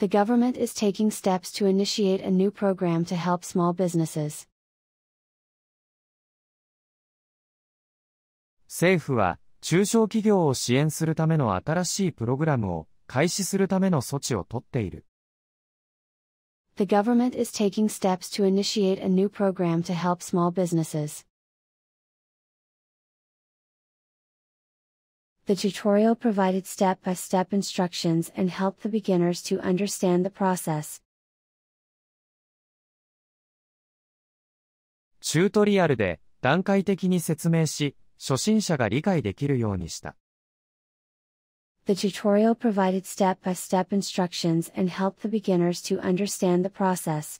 The government is taking steps to initiate a new program to help small businesses. 政府は中小企業を支援するための新しいプログラムを開始するための措置を取っている。The government is taking steps to initiate a new program to help small businesses. The tutorial provided step by step instructions and helped the beginners to understand the process. チュートリアルで段階的に説明し、初心者が理解できるようにした。The tutorial provided step by step instructions and helped the beginners to understand the process.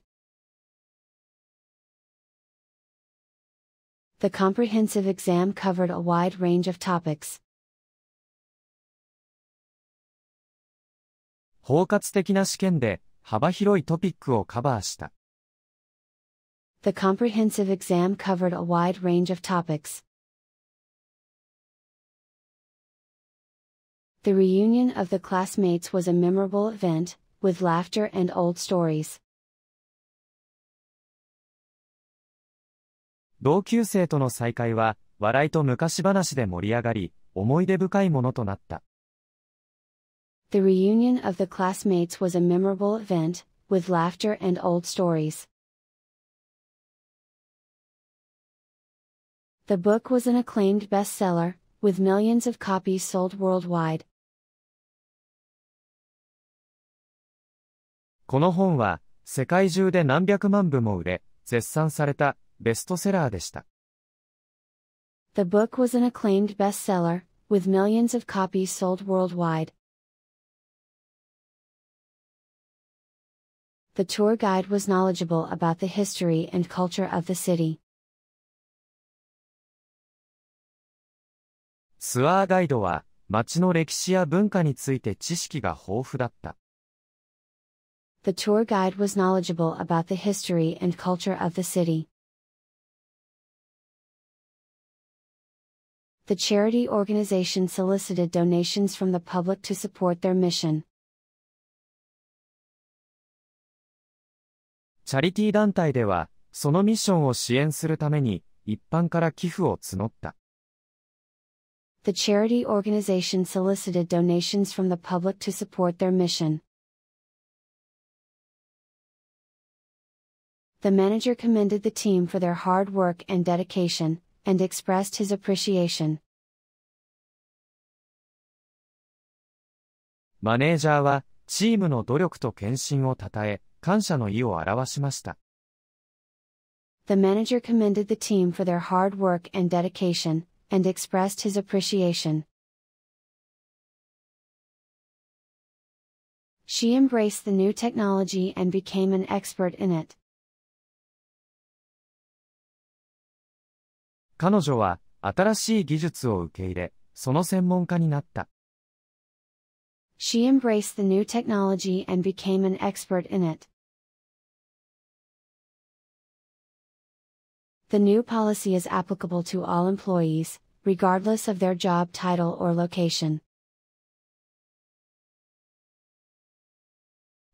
The comprehensive exam covered a wide range of topics. 包括的な試験で幅広いトピックをカバーした。The comprehensive exam covered a wide range of topics. The reunion of the classmates was a memorable event, with laughter and old stories. 同級生との再会は、笑いと昔話で盛り上がり、思い出深いものとなった。The reunion of the classmates was a memorable event, with laughter and old stories. The book was an acclaimed bestseller, with millions of copies sold worldwide. この本は、世界中で何百万部も売れ、絶賛された、ベストセラーでした。The book was an acclaimed bestseller, with millions of copies sold worldwide. The tour guide was knowledgeable about the history and culture of the city. ツアーガイドは、街の歴史や文化について知識が豊富だった。The tour guide was knowledgeable about the history and culture of the city. The charity organization solicited donations from the public to support their mission. チャリティー団体では、そのミッションを支援するために、一般から寄付を募った。The charity organization solicited donations from the public to support their mission. The manager commended the team for their hard work and dedication, and expressed his appreciation. マネージャーは、チームの努力と献身を称え、感謝の意を表しました。The manager commended the team for their hard work and dedication, and expressed his appreciation. She embraced the new technology and became an expert in it. 彼女は新しい技術を受け入れ、その専門家になった。She embraced the new technology and became an expert in it. The new policy is applicable to all employees, regardless of their job title or location.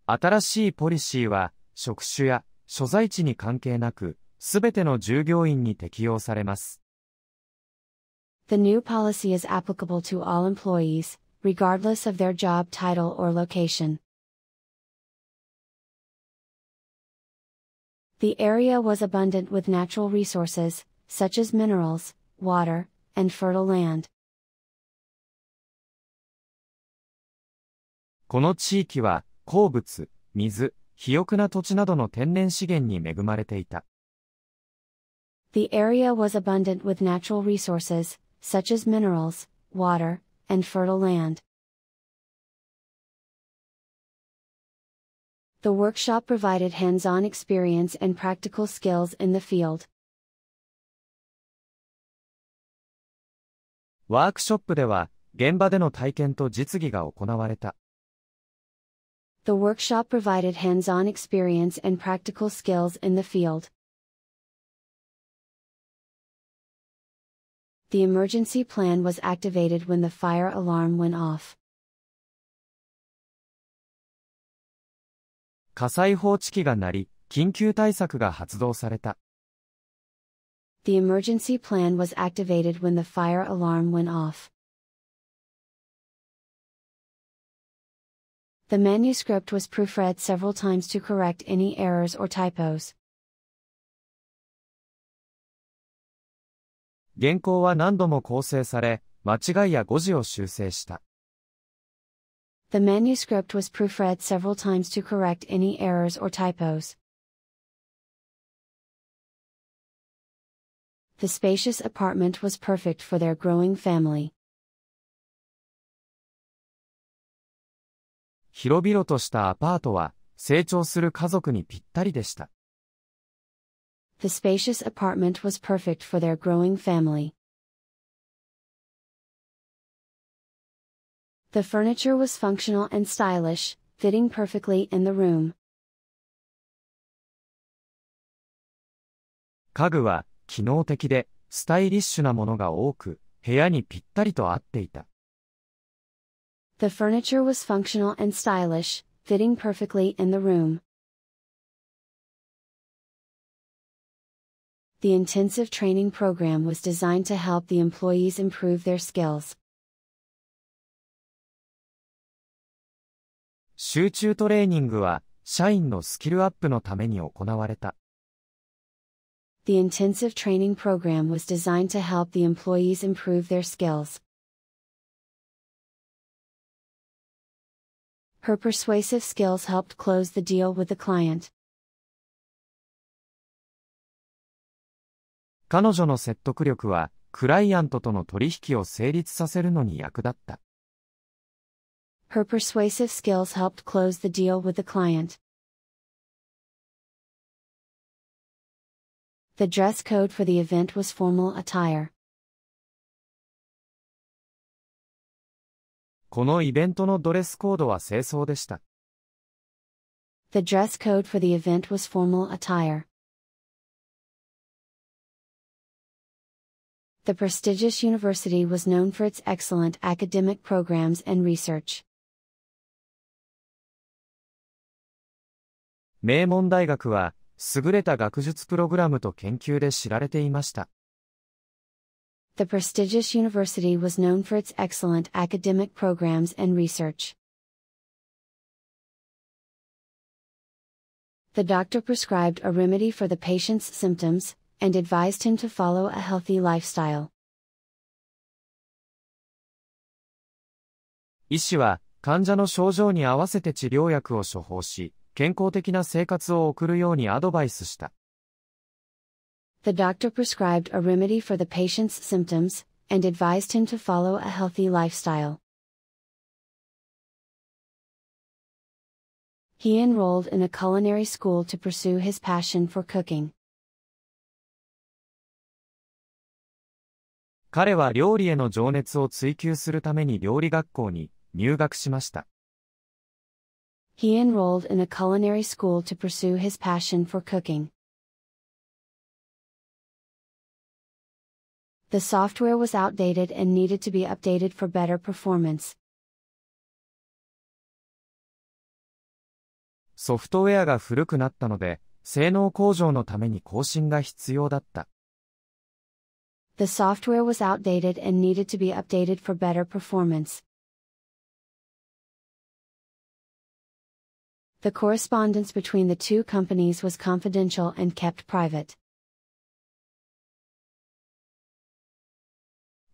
新しいポリシーは、職種や所在地に関係なく、すべての従業員に適用されます。The new policy is applicable to all employees, regardless of their job title or location. The area was abundant with natural resources, such as minerals, water, and fertile land. この地域は、鉱物、水、肥沃な土地などの天然資源に恵まれていた。The area was abundant with natural resources, such as minerals, water, and fertile land. The workshop provided hands-on experience and practical skills in the field. ワークショップでは、現場での体験と実技が行われた。The workshop provided hands-on experience and practical skills in the field. The emergency plan was activated when the fire alarm went off. 火災報知器が鳴り、緊急対策が発動された。The emergency plan was activated when the fire alarm went off. The manuscript was proofread several times to correct any errors or typos. 原稿は何度も構成され、間違いや誤字を修正した。The manuscript was proofread several times to correct any errors or typos. The spacious apartment was perfect for their growing family. 広々としたアパートは、成長する家族にぴったりでした。The spacious apartment was perfect for their growing family. The furniture was functional and stylish, fitting perfectly in the room. 家具は機能的でスタイリッシュなものが多く、部屋にぴったりと合っていた。The furniture was functional and stylish, fitting perfectly in the room. The intensive training program was designed to help the employees improve their skills. 集中トレーニングは、社員のスキルアップのために行われた。The intensive training program was designed to help the employees improve their skills. Her persuasive skills helped close the deal with the client. 彼女の説得力は、クライアントとの取引を成立させるのに役立った。Her persuasive skills helped close the deal with the client. The dress code for the event was formal attire. このイベントのドレスコードは清掃でした。The dress code for the event was formal attire. The prestigious university was known for its excellent academic programs and research. 名門大学は、優れた学術プログラムと研究で知られていました。The prestigious university was known for its excellent academic programs and research. The doctor prescribed a remedy for the patient's symptoms, and advised him to follow a healthy lifestyle. 医師は、患者の症状に合わせて治療薬を処方し、健康的な生活を送るようにアドバイスした。The doctor prescribed a remedy for the patient's symptoms, and advised him to follow a healthy lifestyle. He enrolled in a culinary school to pursue his passion for cooking. 彼は料理への情熱を追求するために料理学校に入学しました。He enrolled in a culinary school to pursue his passion for cooking. The software was outdated and needed to be updated for better performance. ソフトウェアが古くなったので、性能向上のために更新が必要だった。The software was outdated and needed to be updated for better performance. The correspondence between the two companies was confidential and kept private.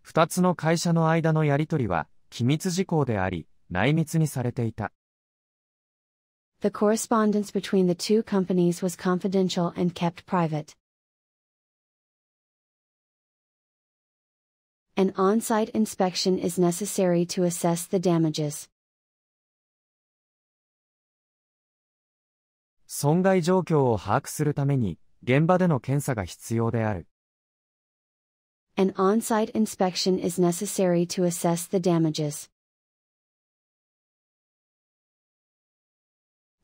二つの会社の間のやり取りは、機密事項であり、内密にされていた。The correspondence between the two companies was confidential and kept private. An on-site inspection is necessary to assess the damages. 損害状況を把握するために、現場での検査が必要である。An on-site inspection is necessary to assess the damages.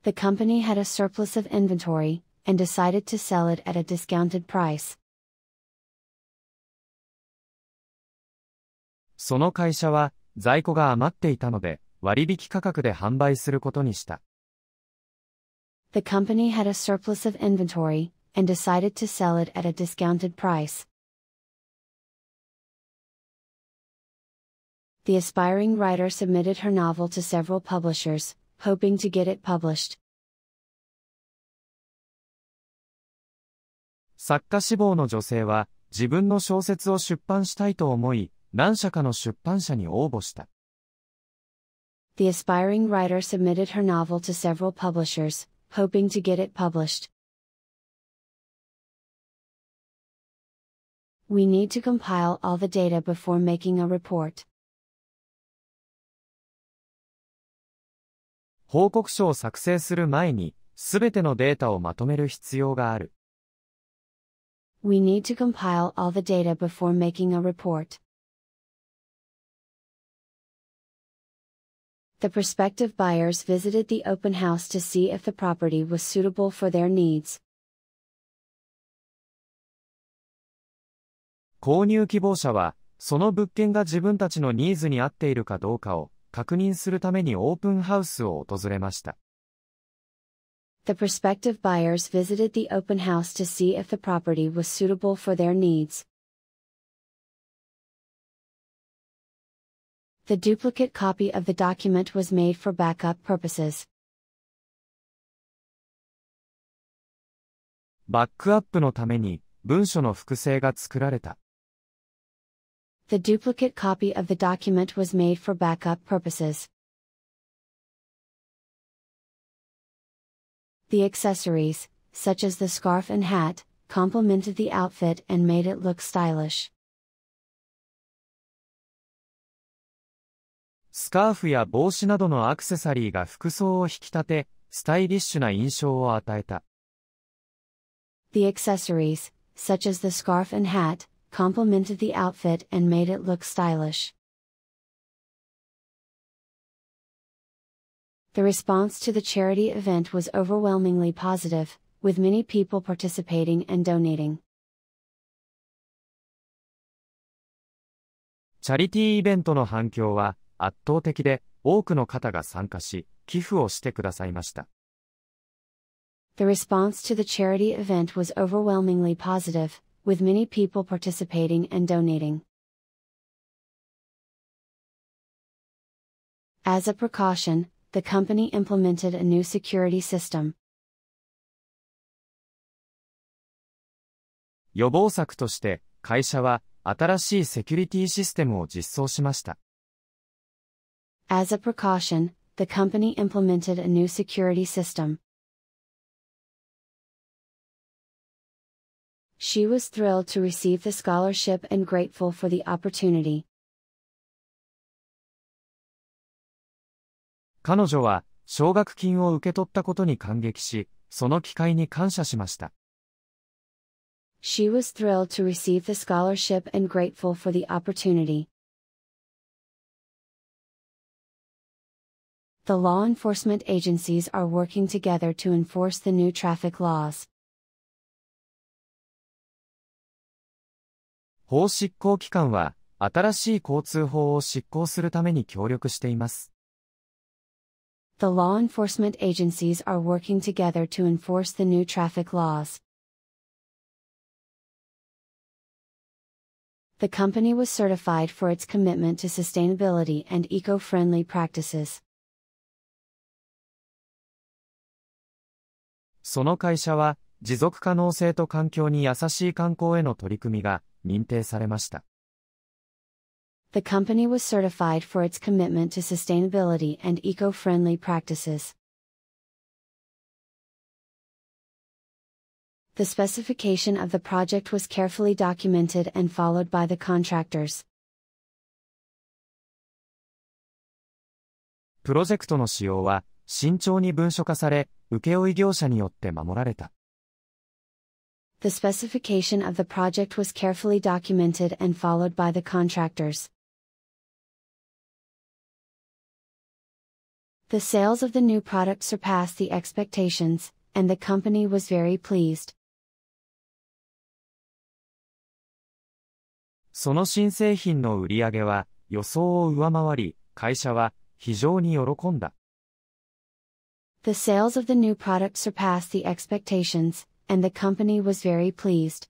The company had a surplus of inventory, and decided to sell it at a discounted price. その会社は、在庫が余っていたので、割引価格で販売することにした。The The company had a surplus of inventory, and decided to sell it at a discounted price. The aspiring writer submitted her novel to several publishers, hoping to get it published. 作家志望の女性は、自分の小説を出版したいと思い、何社かの出版社に応募した。The aspiring writer submitted her novel to several publishers, hoping to get it published. We need to compile all the data before making a report. 報告書を作成する前に、すべてのデータをまとめる必要がある。We need to compile all the data before making a report. The prospective buyers visited the open house to see if the property was suitable for their needs. 購入希望者は、その物件が自分たちのニーズに合っているかどうかを確認するためにオープンハウスを訪れました。The prospective buyers visited the open house to see if the property was suitable for their needs. The duplicate copy of the document was made for backup purposes. バックアップのために文書の複製が作られた。The duplicate copy of the document was made for backup purposes. The accessories, such as the scarf and hat, complemented the outfit and made it look stylish. スカーフや帽子などのアクセサリーが服装を引き立て、スタイリッシュな印象を与えた。The accessories, such as the scarf and hat, complemented the outfit and made it look stylish. The response to the charity event was overwhelmingly positive, with many people participating and donating. チャリティーイベントの反響は、圧倒的で、多くの方が参加し、寄付をしてくださいました。The response to the charity event was overwhelmingly positive, with many people participating and donating. As a precaution, the company implemented a new security system. 予防策として、会社は新しいセキュリティシステムを実装しました。As a precaution, the company implemented a new security system. She was thrilled to receive the scholarship and grateful for the opportunity. 彼女は、奨学金を受け取ったことに感激し、その機会に感謝しました。She was thrilled to receive the scholarship and grateful for the opportunity. the law enforcement agencies are working together to enforce the new traffic laws. 法執行機関は、新しい交通法を執行するために協力しています。The law enforcement agencies are working together to enforce the new traffic laws. The company was certified for its commitment to sustainability and eco-friendly practices. その会社は、持続可能性と環境に優しい観光への取り組みが認定されました。The company was certified for its commitment to sustainability and eco-friendly practices. The specification of the project was carefully documented and followed by the contractors. プロジェクトの使用は慎重に文書化され、請負業者によって守られた。The specification of the project was carefully documented and followed by the contractors. The sales of the new product surpassed the expectations, and the company was very pleased. その新製品の売り上げは予想を上回り、会社は非常に喜んだ。The sales of the new product surpassed the expectations, and the company was very pleased.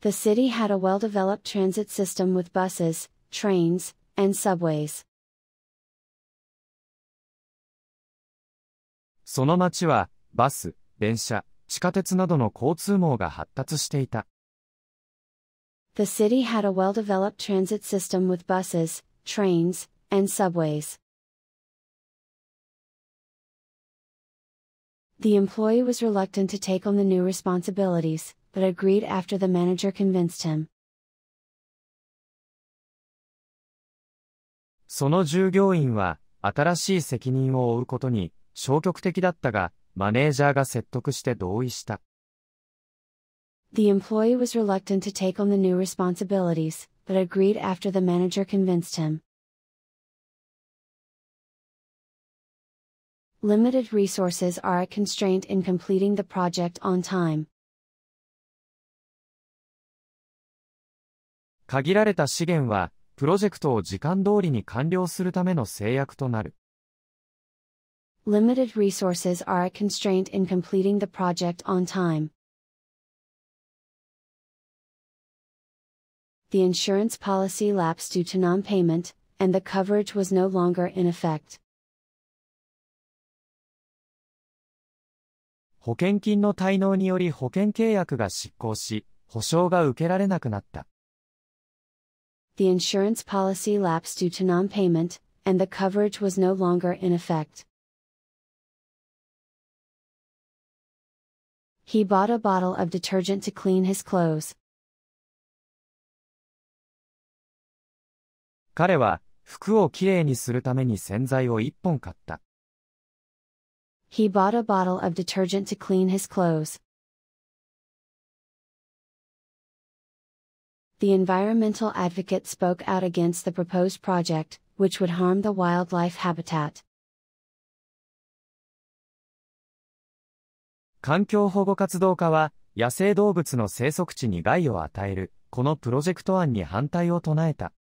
The city had a well developed transit system with buses, trains, and subways. その町は、バス、電車、地下鉄などの交通網が発達していた。The city had a well developed transit system with buses, trains, and subways. The employee was reluctant to take on the new responsibilities, but agreed after the manager convinced him. その従業員は、新しい責任を負うことに消極的だったが、マネージャーが説得して同意した。The employee was reluctant to take on the new responsibilities, but agreed after the manager convinced him. Limited resources are a constraint in completing the project on time. 限られた資源は、プロジェクトを時間通りに完了するための制約となる。Limited resources are a constraint in completing the project on time. The insurance policy lapsed due to non payment, and the coverage was no longer in effect. 保険金の滞納により保険契約が失効し、保証が受けられなくなった。the insurance policy lapsed due to non payment, and the coverage was no longer in effect. He bought a bottle of detergent to clean his clothes. 彼は服をきれいにするために洗剤を1本買った。He bought a bottle of detergent to clean his clothes. the environmental advocate spoke out against the proposed project, which would harm the wildlife habitat. 環境保護活動家は、野生動物の生息地に害を与える、このプロジェクト案に反対を唱えた。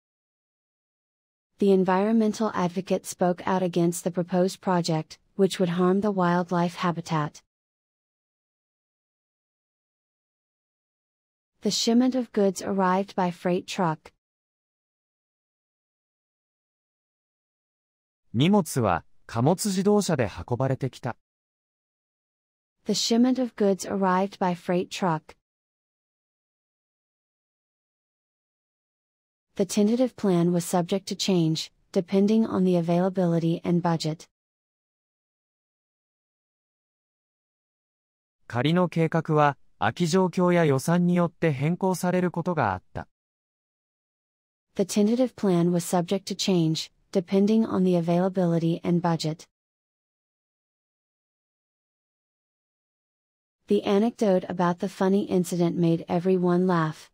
The environmental advocate spoke out against the proposed project, which would harm the wildlife habitat. The shipment of goods arrived by freight truck. 荷物は貨物自動車で運ばれてきた。The shipment of goods arrived by freight truck. The tentative plan was subject to change, depending on the availability and budget. 仮の計画は空き状況や予算によって変更されることがあった。The tentative plan was subject to change, depending on the availability and budget. The anecdote about the funny incident made everyone laugh.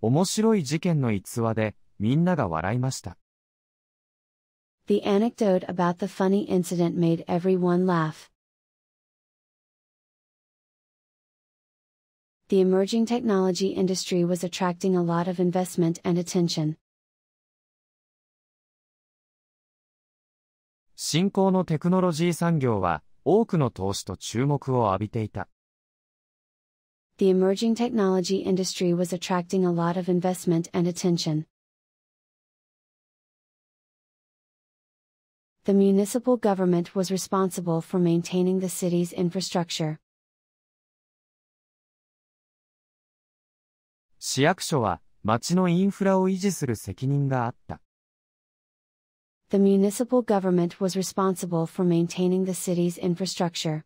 面白い事件の逸話で、みんなが笑いました。The anecdote about the funny incident made everyone laugh. the emerging technology industry was attracting a lot of investment and attention. 新興のテクノロジー産業は多くの投資と注目を浴びていた。The emerging technology industry was attracting a lot of investment and attention. The municipal government was responsible for maintaining the city's infrastructure. 市役所は町のインフラを維持する責任があった。The municipal government was responsible for maintaining the city's infrastructure.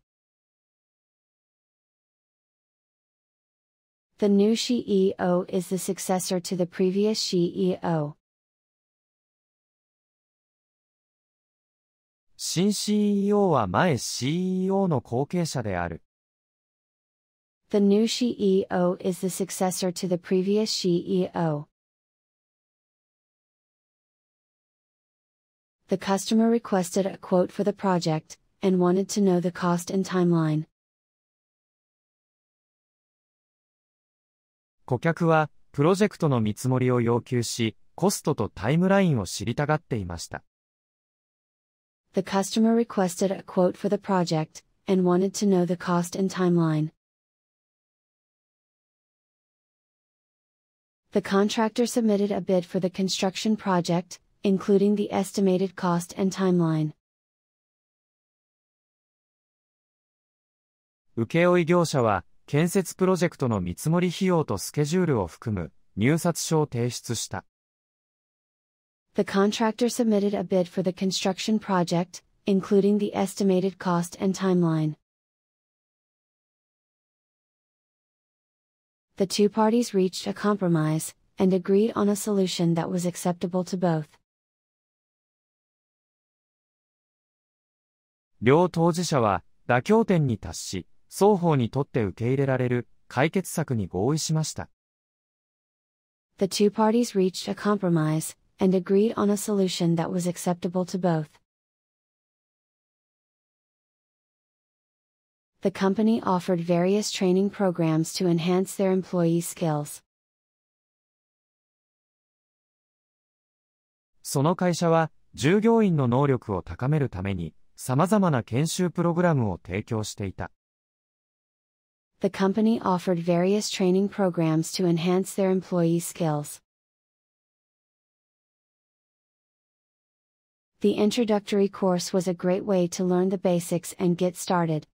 The new CEO is the successor to the previous CEO. 新 CEO は前 CEO の後継者である。The new CEO is the successor to the previous CEO. The customer requested a quote for the project, and wanted to know the cost and timeline. 顧客は、プロジェクトの見積もりを要求し、コストとタイムラインを知りたがっていました。The customer requested a quote for the project and wanted to know the cost and timeline. The contractor submitted a bid for the construction project, including the estimated cost and timeline. 請負業者は、建設プロジェクトの見積もり費用とスケジュールを含む入札書を提出した。 The contractor submitted a bid for the construction project, including the estimated cost and timeline. The two parties reached a compromise and agreed on a solution that was acceptable to both. 両当事者は妥協点に達し、双方にとって受け入れられる解決策に合意しました。The two parties reached a compromise and agreed on a solution that was acceptable to both. The company offered various training programs to enhance their employees' skills. その会社は、従業員の能力を高めるために、様々な研修プログラムを提供していた。The company offered various training programs to enhance their employees' skills. The introductory course was a great way to learn the basics and get started.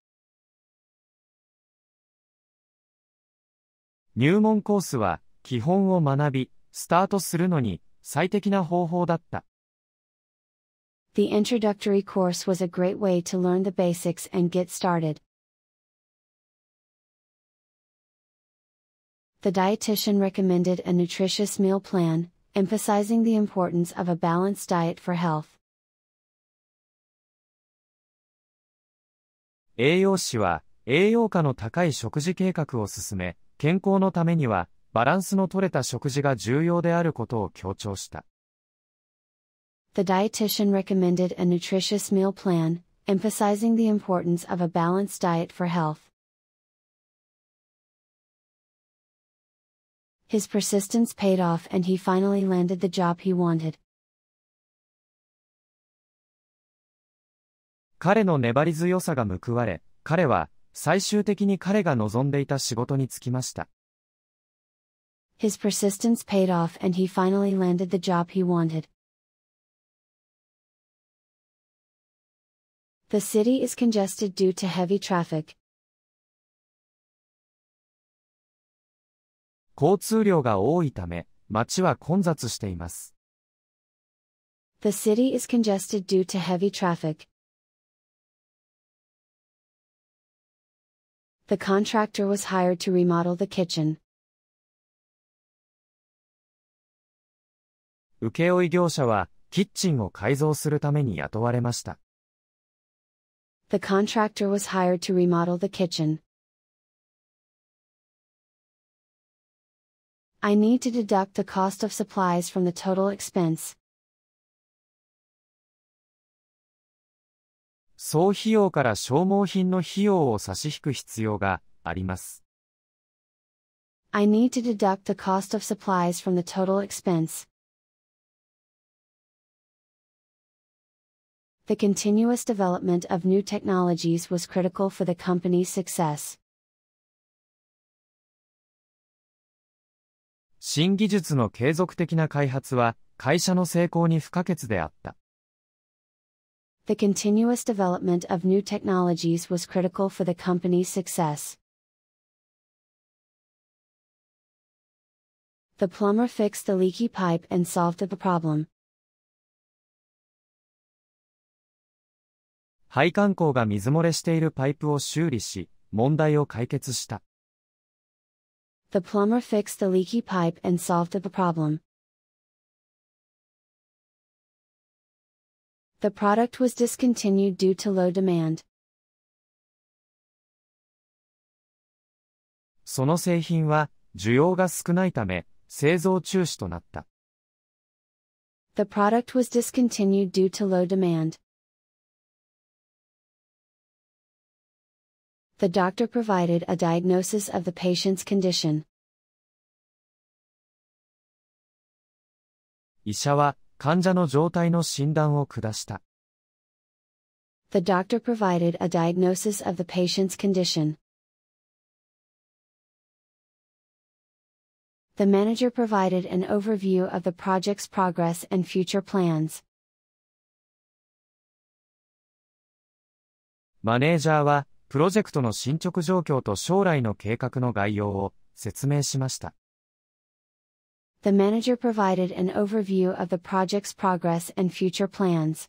入門コースは、基本を学び、スタートするのに、最適な方法だった。The introductory course was a great way to learn the basics and get started. The dietitian recommended a nutritious meal plan, emphasizing the importance of a balanced diet for health. 栄養士は、栄養価の高い食事計画を進め、健康のためには、バランスの取れた食事が重要であることを強調した。The dietitian recommended a nutritious meal plan, emphasizing the importance of a balanced diet for health. His persistence paid off and he finally landed the job he wanted. 彼の粘り強さが報われ、彼は、最終的に彼が望んでいた仕事に就きました。His persistence paid off and he finally landed the job he wanted. The city is congested due to heavy traffic. 交通量が多いため、街は混雑しています。The city is congested due to heavy traffic. The contractor was hired to remodel the kitchen. 請負業者は、キッチンを改造するために雇われました。The contractor was hired to remodel the kitchen. I need to deduct the cost of supplies from the total expense. 総費用から消耗品の費用を差し引く必要があります。I need to deduct the cost of supplies from the total expense. The continuous development of new technologies was critical for the company's success. 新技術の継続的な開発は会社の成功に不可欠であった。The continuous development of new technologies was critical for the company's success. The plumber fixed the leaky pipe and solved the problem. 配管工が水漏れしているパイプを修理し、問題を解決した。The plumber fixed the leaky pipe and solved the problem. The product was discontinued due to low demand. その製品は需要が少ないため製造中止となった。The product was discontinued due to low demand. The doctor provided a diagnosis of the patient's condition. 医者は 患者の状態の診断を下した。The doctor provided a diagnosis of the patient's condition. The manager provided an overview of the project's progress and future plans. マネージャーは、プロジェクトの進捗状況と将来の計画の概要を説明しました。The manager provided an overview of the project's progress and future plans.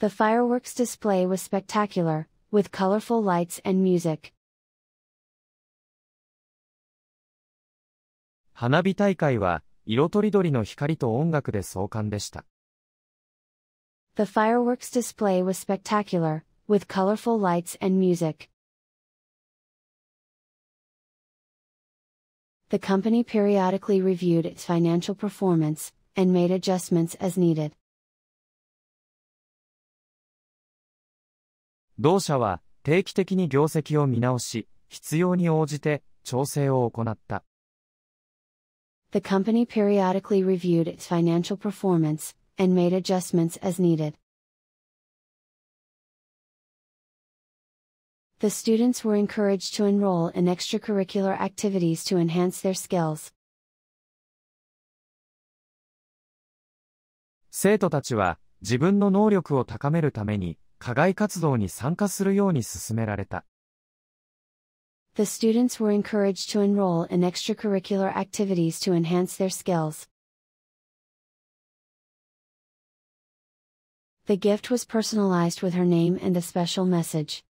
The fireworks display was spectacular, with colorful lights and music. 花火大会は、色とりどりの光と音楽で壮観でした。 The fireworks display was spectacular, with colorful lights and music. The company periodically reviewed its financial performance, and made adjustments as needed. 同社は、定期的に業績を見直し、必要に応じて、調整を行った。 The company periodically reviewed its financial performance, and made adjustments as needed. The students were encouraged to enroll in extracurricular activities to enhance their skills. 生徒たちは、自分の能力を高めるために、課外活動に参加するように勧められた。 The students were encouraged to enroll in extracurricular activities to enhance their skills. The gift was personalized with her name and a special message.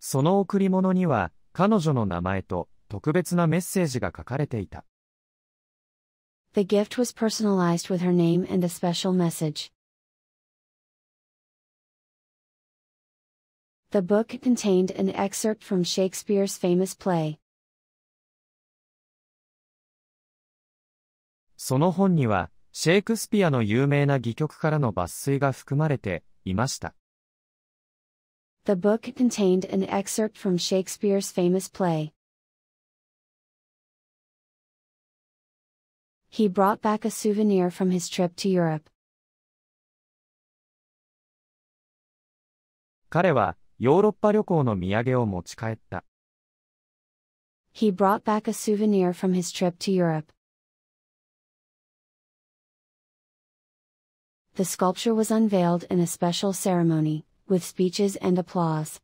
その贈り物には、彼女の名前と、特別なメッセージが書かれていた。The gift was personalized with her name and a special message. The book contained an excerpt from Shakespeare's famous play. その本には、シェイクスピアの有名な戯曲からの抜粋が含まれていました。The book contained an excerpt from Shakespeare's famous play. He brought back a souvenir from his trip to Europe. 彼は、ヨーロッパ旅行の土産を持ち帰った。 He brought back a souvenir from his trip to Europe. The sculpture was unveiled in a special ceremony, with speeches and applause.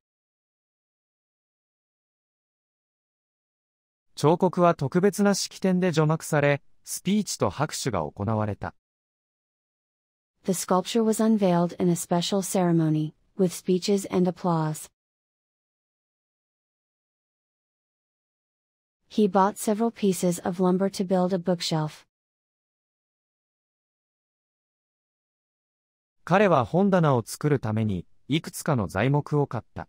彫刻は特別な式典で除幕され、スピーチと拍手が行われた。 The sculpture was unveiled in a special ceremony, with speeches and applause. He bought several pieces of lumber to build a bookshelf. 彼は本棚を作るために、 いくつかの材木を買った。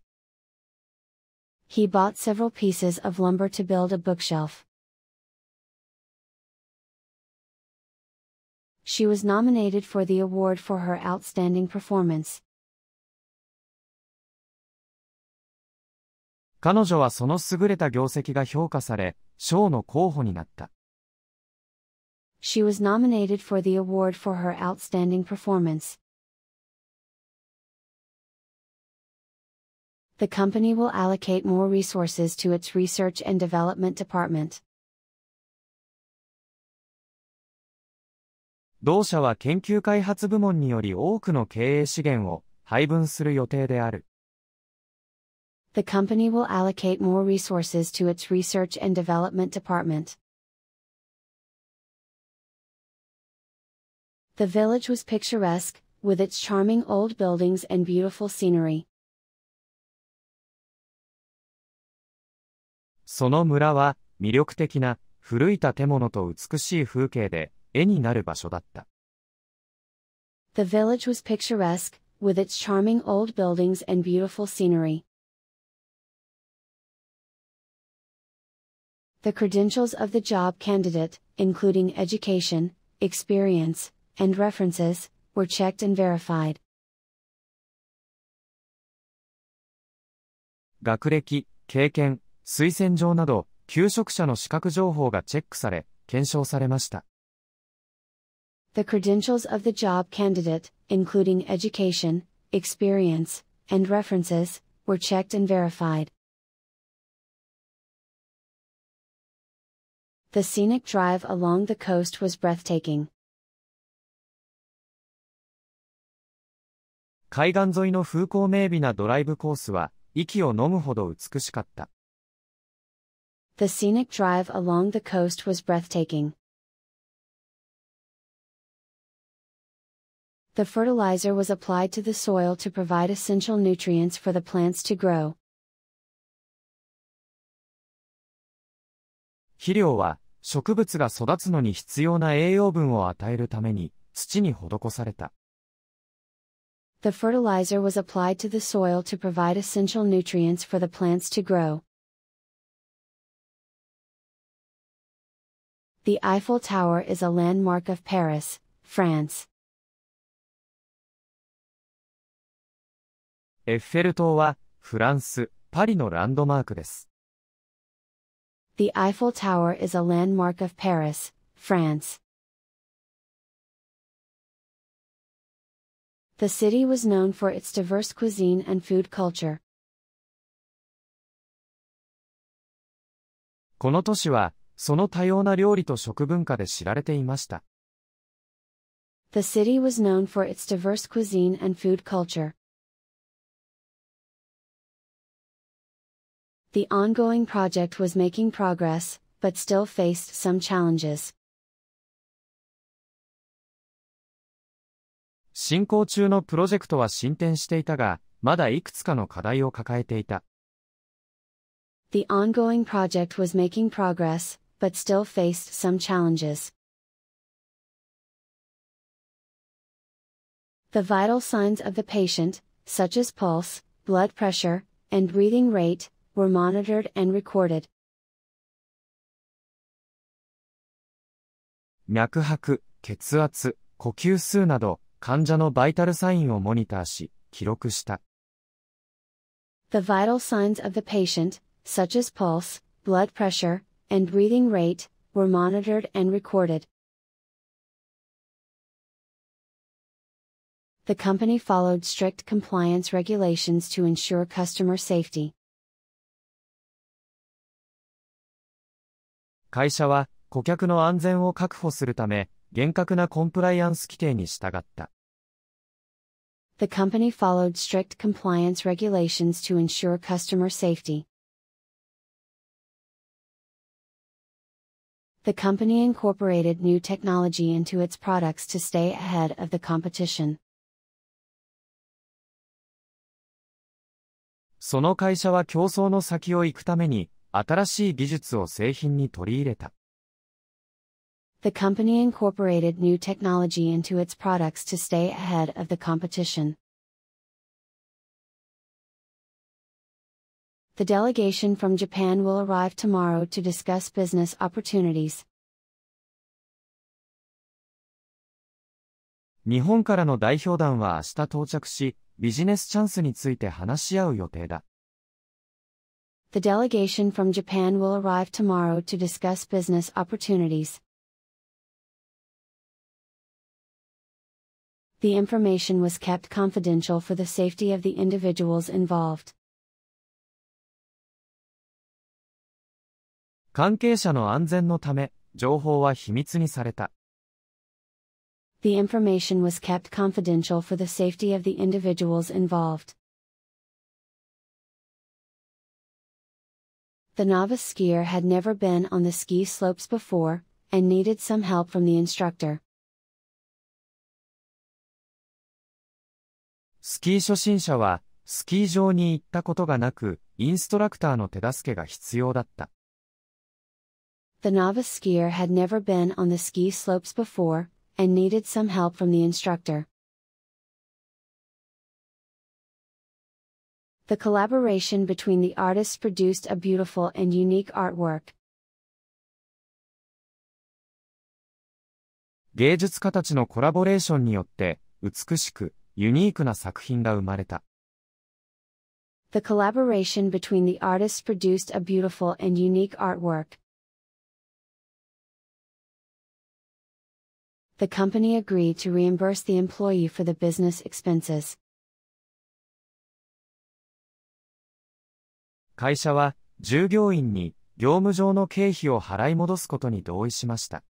He bought several pieces of lumber to build a bookshelf. She was nominated for the award for her outstanding performance. 彼女はその優れた業績が評価され、賞の候補になった。She was nominated for the award for her outstanding performance. The company will allocate more resources to its research and development department. 同社は研究開発部門により多くの経営資源を配分する予定である。 The company will allocate more resources to its research and development department. The village was picturesque, with its charming old buildings and beautiful scenery. その村は魅力的な古い建物と美しい風景で絵になる場所だった。The village was picturesque, with its charming old buildings and beautiful scenery. The credentials of the job candidate, including education, experience, and references, were checked and verified. 学歴、経験、推薦状など、求職者の資格情報がチェックされ、検証されました。The credentials of the job candidate, including education, experience, and references, were checked and verified. The scenic drive along the coast was breathtaking. 海岸沿いの風光明媚なドライブコースは、息を飲むほど美しかった。The scenic drive along the coast was breathtaking. The fertilizer was applied to the soil to provide essential nutrients for the plants to grow. 肥料は植物が育つのに必要な栄養分を与えるために土に施された。The fertilizer was applied to the soil to provide essential nutrients for the plants to grow. The Eiffel Tower is a landmark of Paris, France. エッフェル塔はフランス、パリのランドマークです。The Eiffel Tower is a landmark of Paris, France. The city was known for its diverse cuisine and food culture. この都市は、 その多様な料理と食文化で知られていました。The city was known for its diverse cuisine and food culture. The ongoing project was making progress, but still faced some challenges. 進行中のプロジェクトは進展していたが、まだいくつかの課題を抱えていた。The ongoing project was making progress, but still faced some challenges. The vital signs of the patient, such as pulse, blood pressure, and breathing rate, were monitored and recorded. 脈拍、血圧、呼吸数など、患者のバイタルサインをモニターし、記録した。The vital signs of the patient, such as pulse, blood pressure, and breathing rate, were monitored and recorded. The company followed strict compliance regulations to ensure customer safety. 会社は、顧客の安全を確保するため、厳格なコンプライアンス規定に従った。The company followed strict compliance regulations to ensure customer safety. The company incorporated new technology into its products to stay ahead of the competition. その会社は競争の先を行くために、新しい技術を製品に取り入れた。The company incorporated new technology into its products to stay ahead of the competition. The delegation from Japan will arrive tomorrow to discuss business opportunities. 日本からの代表団は明日到着し、ビジネスチャンスについて話し合う予定だ。The delegation from Japan will arrive tomorrow to discuss business opportunities. The information was kept confidential for the safety of the individuals involved. 関係者の安全のため、情報は秘密にされた。The information was kept confidential for the safety of the individuals involved. The novice skier had never been on the ski slopes before, and needed some help from the instructor. スキー初心者は、スキー場に行ったことがなく、インストラクターの手助けが必要だった。The novice skier had never been on the ski slopes before, and needed some help from the instructor. The collaboration between the artists produced a beautiful and unique artwork. 芸術家たちのコラボレーションによって、美しく、ユニークな作品が生まれた。 The collaboration between the artists produced a beautiful and unique artwork. The company agreed to reimburse the employee for the business expenses. 会社は従業員に業務上の経費を払い戻すことに同意しました。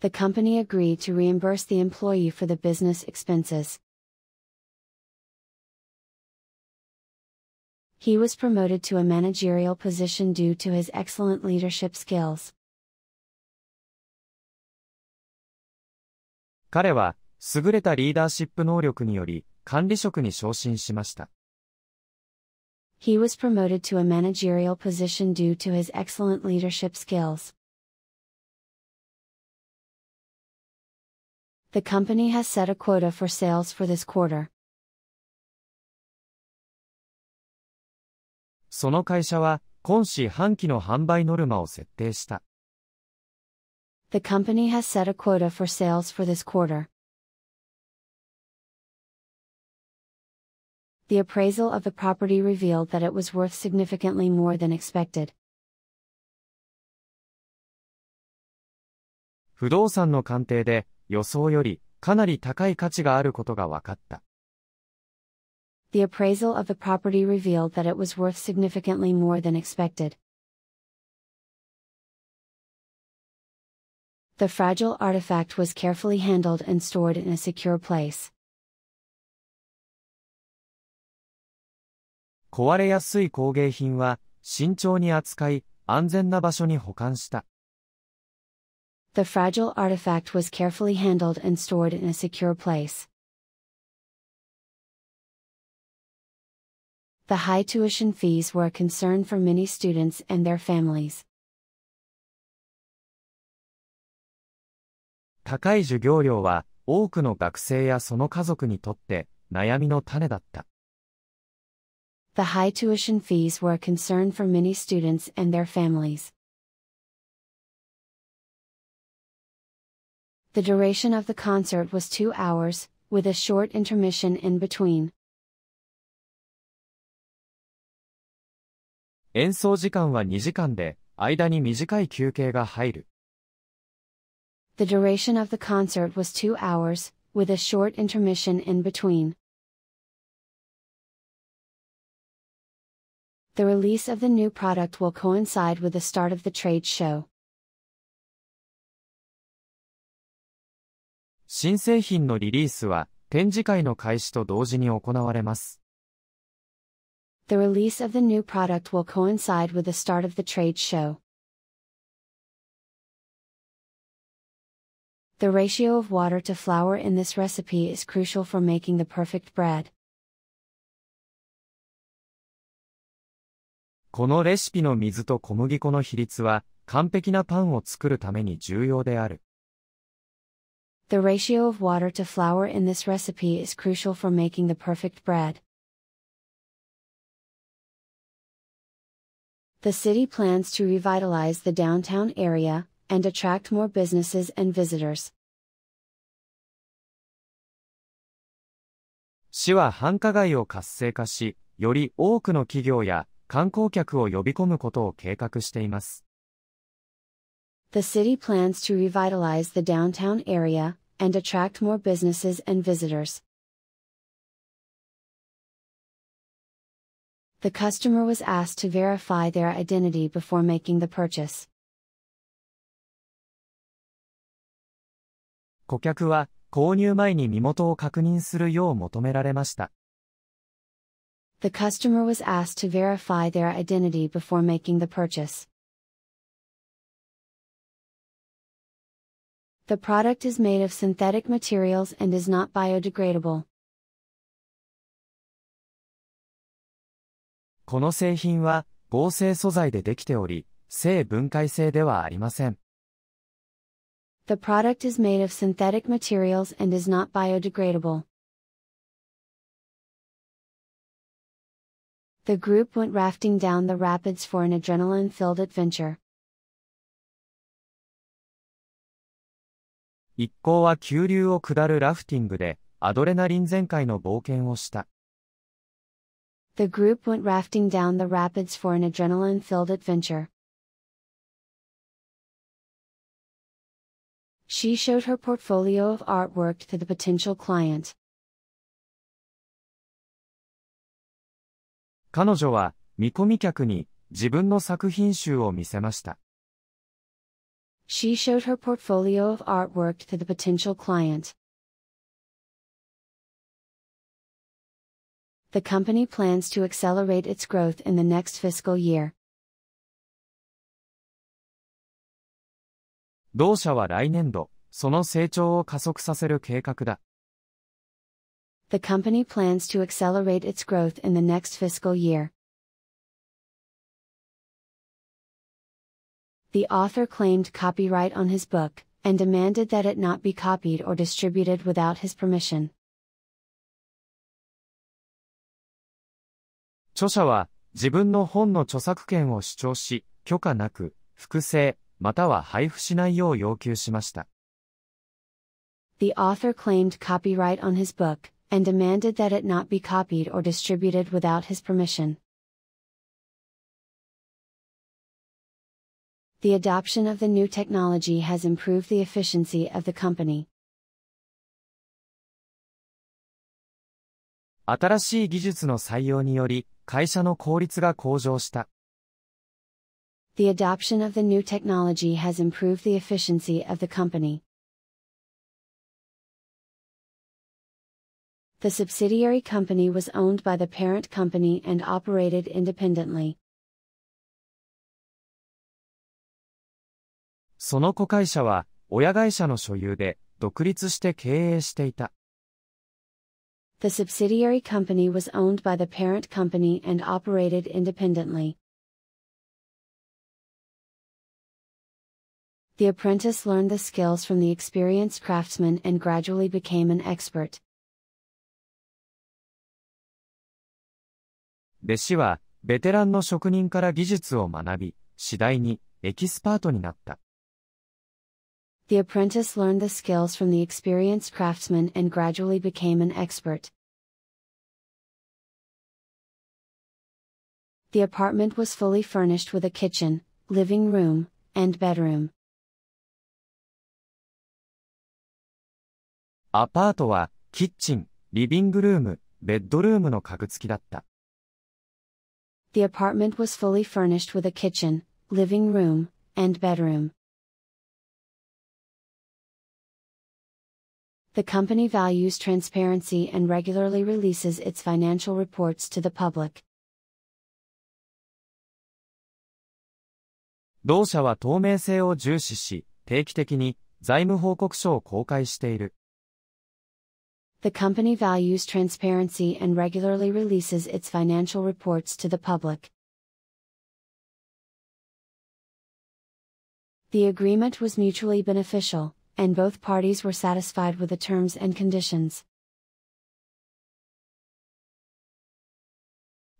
The company agreed to reimburse the employee for the business expenses. He was promoted to a managerial position due to his excellent leadership skills. 彼は優れたリーダーシップ能力により管理職に昇進しました。He was promoted to a managerial position due to his excellent leadership skills. The company has set a quota for sales for this quarter. その会社は今四半期の販売ノルマを設定した。The company has set a quota for sales for this quarter. The appraisal of the property revealed that it was worth significantly more than expected. 不動産の鑑定で予想よりかなり高い価値があることが分かった。The appraisal of the property revealed that it was worth significantly more than expected. The fragile artifact was carefully handled and stored in a secure place. 壊れやすい工芸品は慎重に扱い、安全な場所に保管した。The fragile artifact was carefully handled and stored in a secure place. The high tuition fees were a concern for many students and their families. 高い授業料は多くの学生やその家族にとって悩みの種だった。The high tuition fees were a concern for many students and their families. The duration of the concert was two hours, with a short intermission in between. 演奏時間は2時間で、間に短い休憩が入る。The duration of the concert was two hours, with a short intermission in between. The release of the new product will coincide with the start of the trade show. 新製品のリリースは展示会の開始と同時に行われます。The release of the new product will coincide with the start of the trade show. The ratio of water to flour in this recipe is crucial for making the perfect bread. このレシピの水と小麦粉の比率は、完璧なパンを作るために重要である。The ratio of water to flour in this recipe is crucial for making the perfect bread. The city plans to revitalize the downtown area and attract more businesses and visitors. 市は繁華街を活性化し、より多くの企業や観光客を呼び込むことを計画しています。The city plans to revitalize the downtown area and attract more businesses and visitors. The customer was asked to verify their identity before making the purchase. 顧客は購入前に身元を確認するよう求められました。the customer was asked to verify their identity before making the purchase. The product is made of synthetic materials and is not biodegradable. この製品は合成素材でできており、性分解性ではありません。The product is made of synthetic materials and is not biodegradable. The group went rafting down the rapids for an adrenaline filled adventure. 一行は急流を下るラフティングで、アドレナリン全開の冒険をした。 The group went rafting down the rapids for an adrenaline filled adventure. She showed her portfolio of artwork to the potential client. 彼女は見込み客に自分の作品集を見せました。 She showed her portfolio of artwork to the potential client. The company plans to accelerate its growth in the next fiscal year. 同社は来年度、その成長を加速させる計画だ。The company plans to accelerate its growth in the next fiscal year. The author claimed copyright on his book, and demanded that it not be copied or distributed without his permission. 著者は自分の本の著作権を主張し、許可なく、複製、または配布しないよう要求しました。The author claimed copyright on his book, and demanded that it not be copied or distributed without his permission. The adoption of the new technology has improved the efficiency of the company. 新しい技術の採用により、会社の効率が向上した。The adoption of the new technology has improved the efficiency of the company. The subsidiary company was owned by the parent company and operated independently. その子会社は、親会社の所有で、独立して経営していた。 The subsidiary company was owned by the parent company and operated independently. The apprentice learned the skills from the experienced craftsman and gradually became an expert. 弟子は、ベテランの職人から技術を学び、次第に、エキスパートになった。 The apprentice learned the skills from the experienced craftsman and gradually became an expert. The apartment was fully furnished with a kitchen, living room, and bedroom. アパートは、キッチン、リビングルーム、ベッドルームの家具付きだった。The apartment was fully furnished with a kitchen, living room, and bedroom. The company values transparency and regularly releases its financial reports to the public. 同社は透明性を重視し、定期的に財務報告書を公開している。The company values transparency and regularly releases its financial reports to the public. The agreement was mutually beneficial, and both parties were satisfied with the terms and conditions.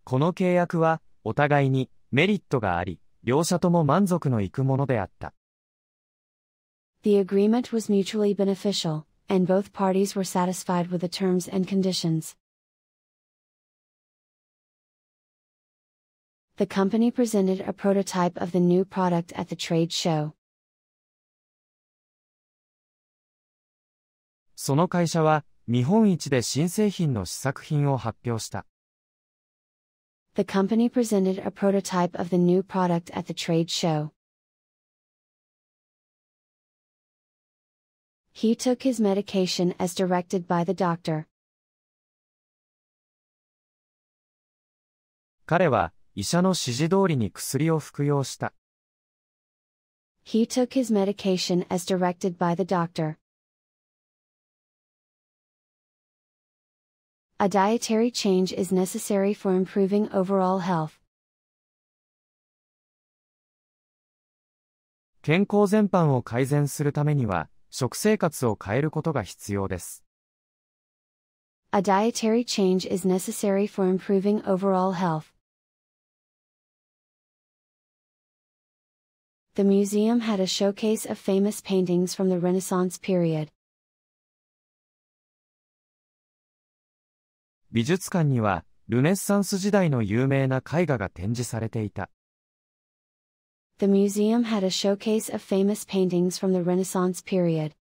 この契約は、お互いにメリットがあり、両者とも満足のいくものであった。 The agreement was mutually beneficial, and both parties were satisfied with the terms and conditions. The company presented a prototype of the new product at the trade show. その会社は、見本市で新製品の試作品を発表した。 The company presented a prototype of the new product at the trade show. He took his medication as directed by the doctor. 彼は、医者の指示通りに薬を服用した。 He took his medication as directed by the doctor. A dietary change is necessary for improving overall health. 健康全般を改善するためには、 食生活を変えることが必要です。A dietary change is necessary for improving overall health. The museum had a showcase of famous paintings from the Renaissance period. 美術館には、ルネッサンス時代の有名な絵画が展示されていた。The museum had a showcase of famous paintings from the Renaissance period.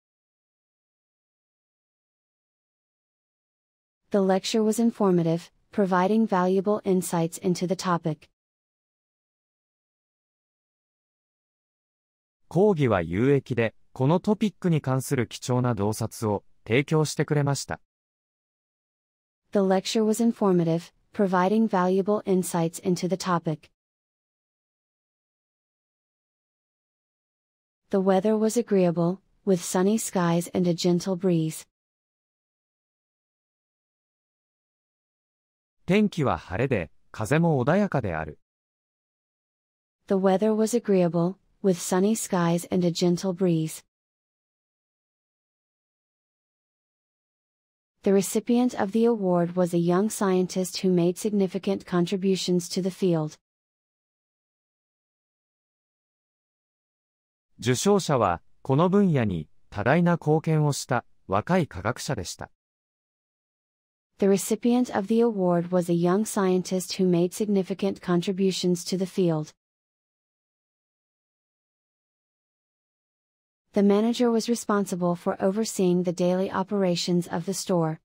The lecture was informative, providing valuable insights into the topic. 講義は有益で、このトピックに関する貴重な洞察を提供してくれました。 The lecture was informative, providing valuable insights into the topic. The weather was agreeable, with sunny skies and a gentle breeze. 天気は晴れで、風も穏やかである。 The weather was agreeable, with sunny skies and a gentle breeze. The recipient of the award was a young scientist who made significant contributions to the field. 受賞者は、この分野に多大な貢献をした若い科学者でした。The recipient of the award was a young scientist who made significant contributions to the field. The manager was responsible for overseeing the daily operations of the store.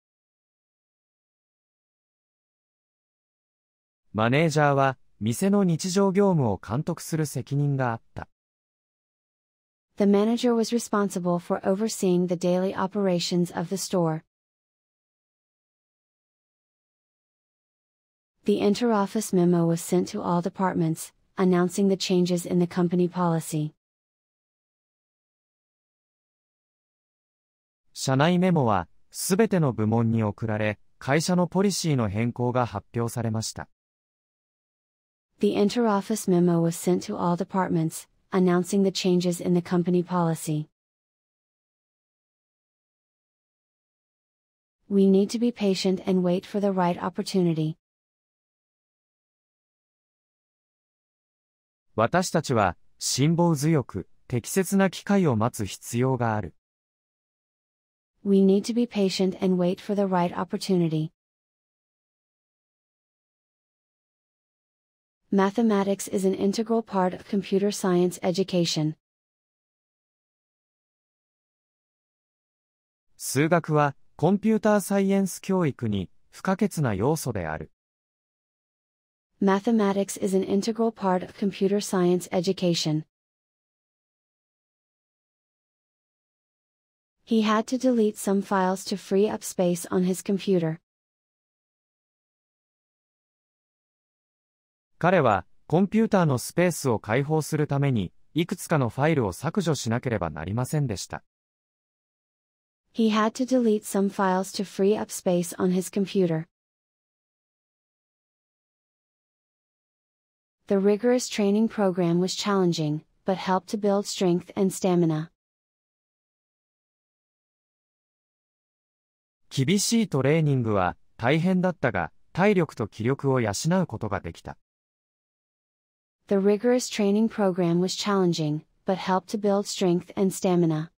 マネージャーは、店の日常業務を監督する責任があった。The manager was responsible for overseeing the daily operations of the store. The interoffice memo was sent to all departments, announcing the changes in the company policy. 社内メモは、すべての部門に送られ、会社のポリシーの変更が発表されました。 The interoffice memo was sent to all departments, announcing the changes in the company policy. We need to be patient and wait for the right opportunity. 私たちは、辛抱強く、適切な機会を待つ必要がある。 We need to be patient and wait for the right opportunity. Mathematics is an integral part of computer science education. 数学は、コンピューターサイエンス教育に不可欠な要素である。 Mathematics is an integral part of computer science education. He had to delete some files to free up space on his computer. 彼は、コンピューターのスペースを開放するために、いくつかのファイルを削除しなければなりませんでした。He had to delete some files to free up space on his computer. The rigorous training program was challenging, but helped to build strength and stamina. 厳しいトレーニングは大変だったが、体力と気力を養うことができた。The rigorous training program was challenging, but helped to build strength and stamina.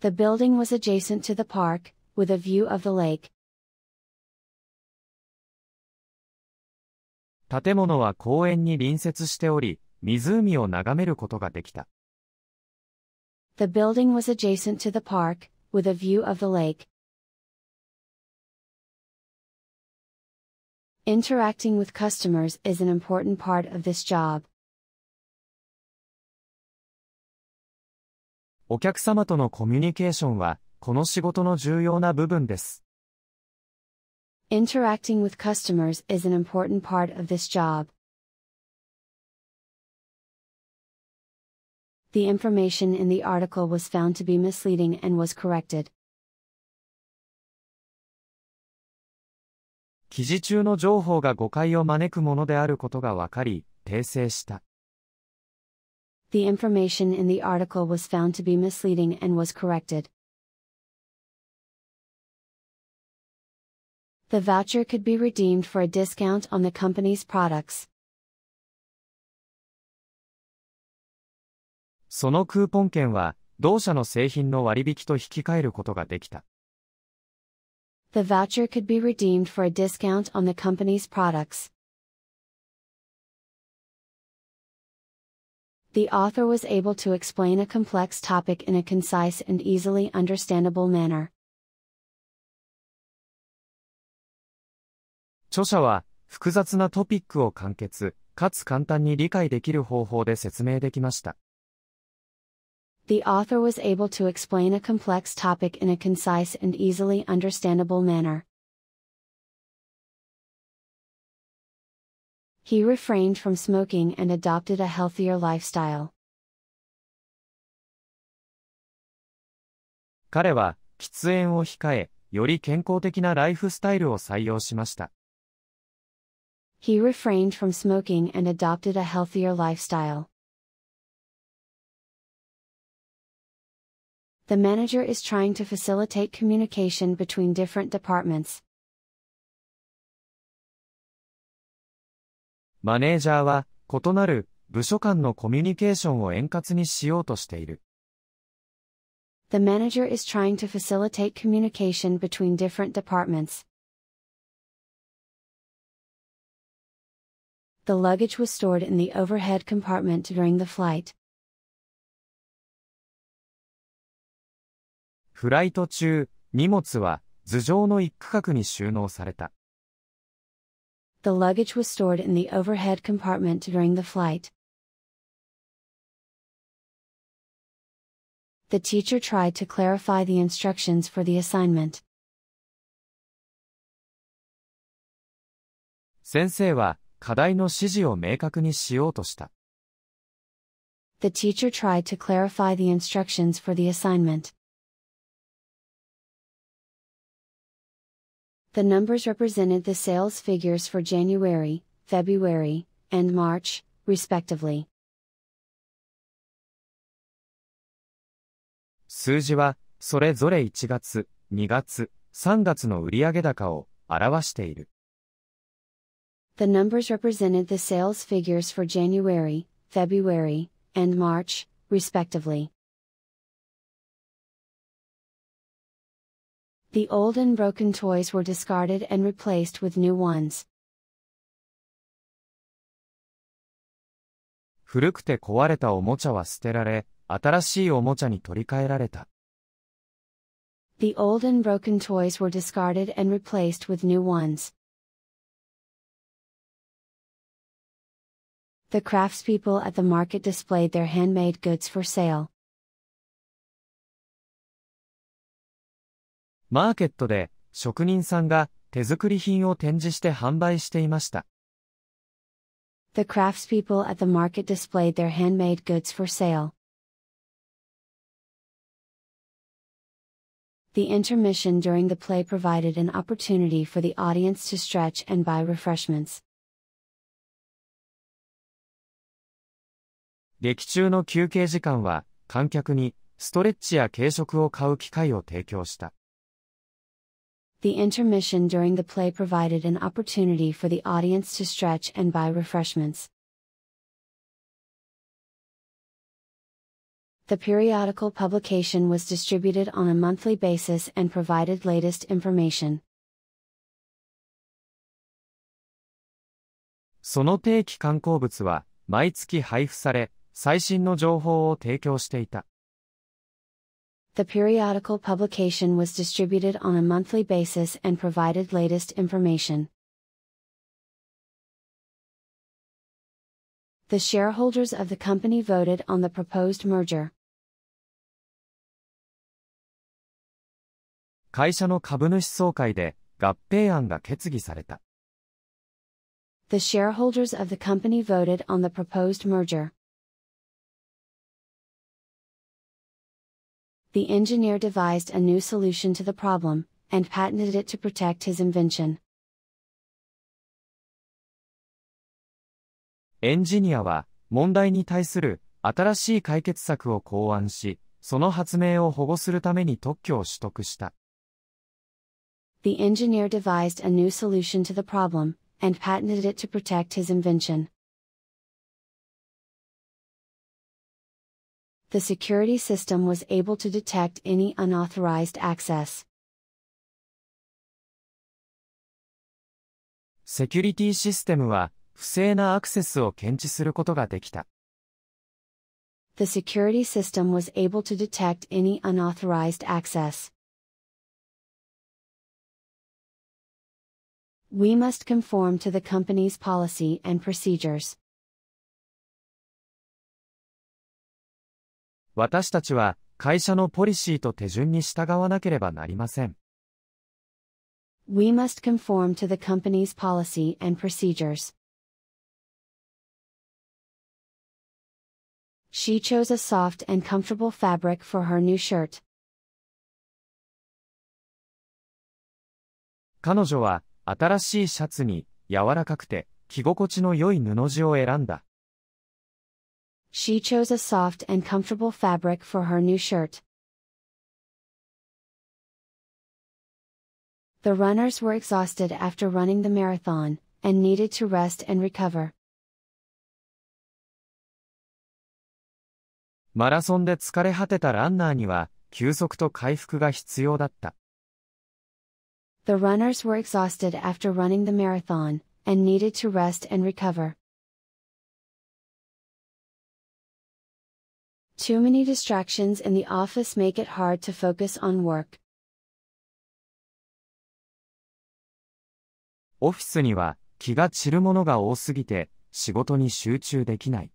The building was adjacent to the park, with a view of the lake. 建物は公園に隣接しており、湖を眺めることができた。 The building was adjacent to the park, with a view of the lake. Interacting with customers is an important part of this job. お客様とのコミュニケーションは、この仕事の重要な部分です。 Interacting with customers is an important part of this job. The information in the article was found to be misleading and was corrected. 記事中の情報が誤解を招くものであることが分かり、訂正した。The information in the article was found to be misleading and was corrected. The voucher could be redeemed for a discount on the company's products. そのクーポン券は、同社の製品の割引と引き換えることができた。The voucher could be redeemed for a discount on the company's products. The author was able to explain a complex topic in a concise and easily understandable manner. 著者は、複雑なトピックを簡潔、かつ簡単に理解できる方法で説明できました。 The author was able to explain a complex topic in a concise and easily understandable manner. He refrained from smoking and adopted a healthier lifestyle. 彼は、喫煙を控え、より健康的なライフスタイルを採用しました。He refrained from smoking and adopted a healthier lifestyle. The manager is trying to facilitate communication between different departments. マネージャーは、異なる部署間のコミュニケーションを円滑にしようとしている。The manager is trying to facilitate communication between different departments. The luggage was stored in the overhead compartment during the flight. フライト中、荷物は頭上の一区画に収納された。The luggage was stored in the overhead compartment during the flight. The teacher tried to clarify the instructions for the assignment. 先生は課題の指示を明確にしようとした。The teacher tried to clarify the instructions for the assignment. The numbers represented the sales figures for January, February, and March, respectively. 数字は、それぞれ1月、2月、3月の売上高を表している。The numbers represented the sales figures for January, February, and March, respectively. The old and broken toys were discarded and replaced with new ones. 古くて壊れたおもちゃは捨てられ、新しいおもちゃに取り替えられた。The old and broken toys were discarded and replaced with new ones. The craftspeople at the market displayed their handmade goods for sale. マーケットで職人さんが手作り品を展示して販売していました。The craftspeople at the market displayed their handmade goods for sale. The intermission during the play provided an opportunity for the audience to stretch and buy refreshments. 劇中の休憩時間は観客にストレッチや軽食を買う機会を提供した。The intermission during the play provided an opportunity for the audience to stretch and buy refreshments. The periodical publication was distributed on a monthly basis and provided latest information. その定期刊行物は毎月配布され、最新の情報を提供していた。 The periodical publication was distributed on a monthly basis and provided latest information. The shareholders of the company voted on the proposed merger. 会社の株主総会で合併案が決議された。The shareholders of the company voted on the proposed merger. the engineer devised a new solution to the problem, and patented it to protect his invention. エンジニアは問題に対する新しい解決策を考案し、その発明を保護するために特許を取得した。The engineer devised a new solution to the problem, and patented it to protect his invention. the security system was able to detect any unauthorized access. セキュリティシステムは不正なアクセスを検知することができた。The security system was able to detect any unauthorized access. We must conform to the company's policy and procedures. 私たちは会社のポリシーと手順に従わなければなりません。We must conform to the company's policy and procedures. She chose a soft and comfortable fabric for her new shirt. 彼女は新しいシャツに柔らかくて着心地の良い布地を選んだ。She chose a soft and comfortable fabric for her new shirt. The runners were exhausted after running the marathon, and needed to rest and recover. マラソンで疲れ果てたランナーには、休息と回復が必要だった。The runners were exhausted after running the marathon, and needed to rest and recover. Too many distractions in the office make it hard to focus on work. オフィスには気が散るものが多すぎて仕事に集中できない。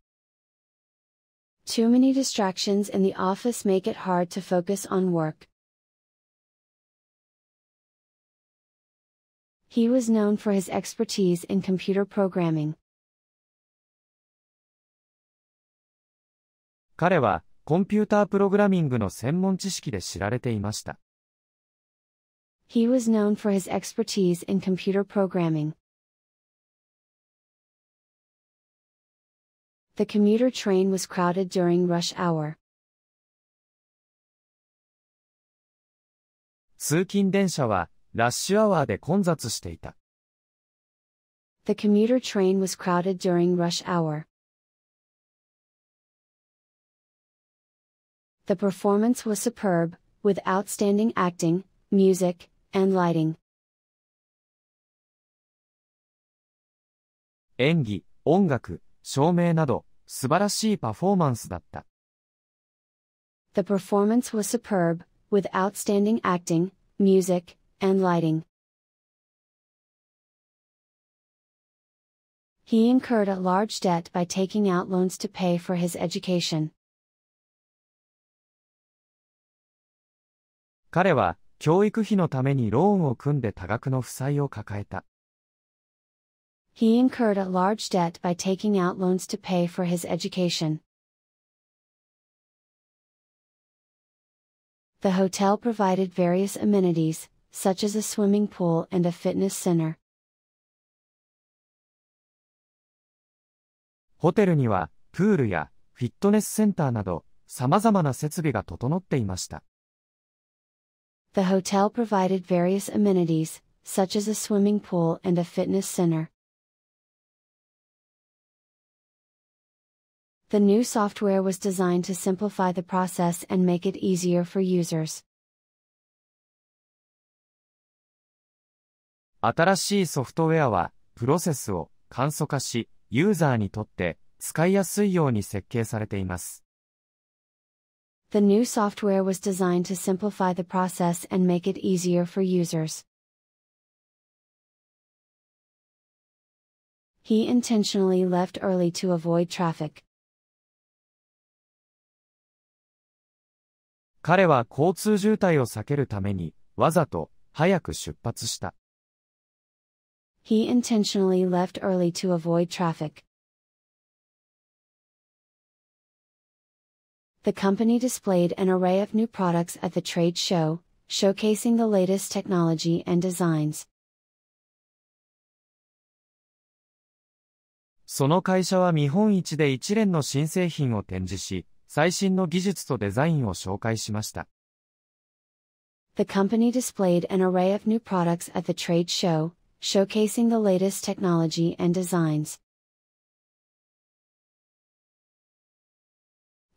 Too many distractions in the office make it hard to focus on work. He was known for his expertise in computer programming. 彼はコンピュータープログラミングの専門知識で知られていました。He was known for his expertise in computer programming. The commuter train was crowded during rush hour. 通勤電車はラッシュアワーで混雑していた。The commuter train was crowded during rush hour. The performance was superb, with outstanding acting, music, and lighting. 演技、音楽、照明など、素晴らしいパフォーマンスだった。The performance was superb, with outstanding acting, music, and lighting. He incurred a large debt by taking out loans to pay for his education. 彼は教育費のためにローンを組んで多額の負債を抱えた。He incurred a large debt by taking out loans to pay for his education. The hotel provided various amenities, such as a swimming pool and a fitness center. ホテルには、プールやフィットネスセンターなど、様々な設備が整っていました。The hotel provided various amenities, such as a swimming pool and a fitness center. The new software was designed to simplify the process and make it easier for users. 新しいソフトウェアは、プロセスを簡素化し、ユーザーにとって使いやすいように設計されています。 The new software was designed to simplify the process and make it easier for users. He intentionally left early to avoid traffic. 彼は交通渋滞を避けるために、わざと早く出発した。He intentionally left early to avoid traffic. the company displayed an array of new products at the trade show, showcasing the latest technology and designs. その会社は見本市で一連の新製品を展示し、最新の技術とデザインを紹介しました。The company displayed an array of new products at the trade show, showcasing the latest technology and designs.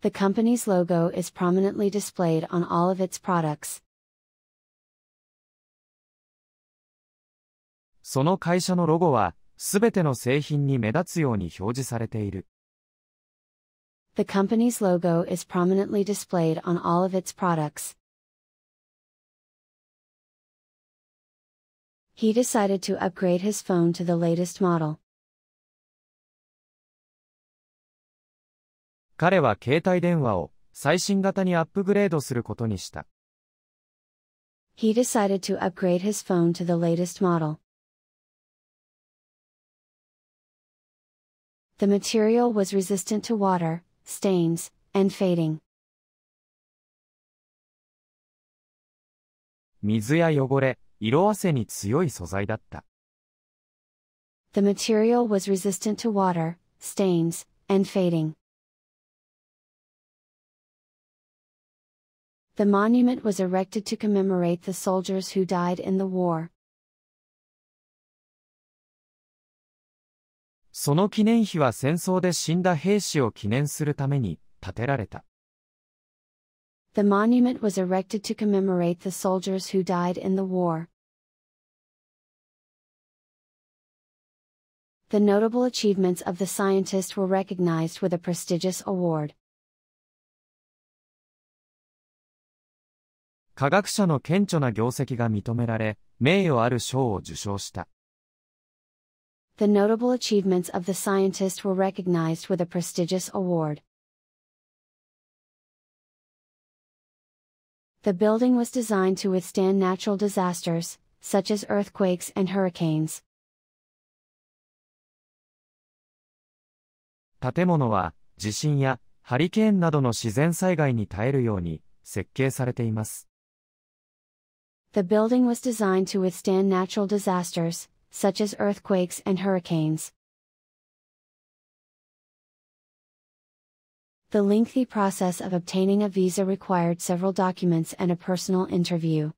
The company's logo is prominently displayed on all of its products. その会社のロゴは、すべての製品に目立つように表示されている。The company's logo is prominently displayed on all of its products. He decided to upgrade his phone to the latest model. 彼は携帯電話を最新型にアップグレードすることにした。He decided to upgrade his phone to the latest model. The material was resistant to water, stains, and fading. 水や汚れ、色あせに強い素材だった。The material was resistant to water, stains, and fading. The monument was erected to commemorate the soldiers who died in the war. その記念碑は戦争で死んだ兵士を記念するために建てられた。The monument was erected to commemorate the soldiers who died in the war. The notable achievements of the scientist were recognized with a prestigious award. 科学者の顕著な業績が認められ、名誉ある賞を受賞した。the notable achievements of the scientist were recognized with a prestigious award. The building was designed to withstand natural disasters, such as earthquakes and hurricanes. 建物は地震やハリケーンなどの自然災害に耐えるように設計されています。The building was designed to withstand natural disasters, such as earthquakes and hurricanes. The lengthy process of obtaining a visa required several documents and a personal interview.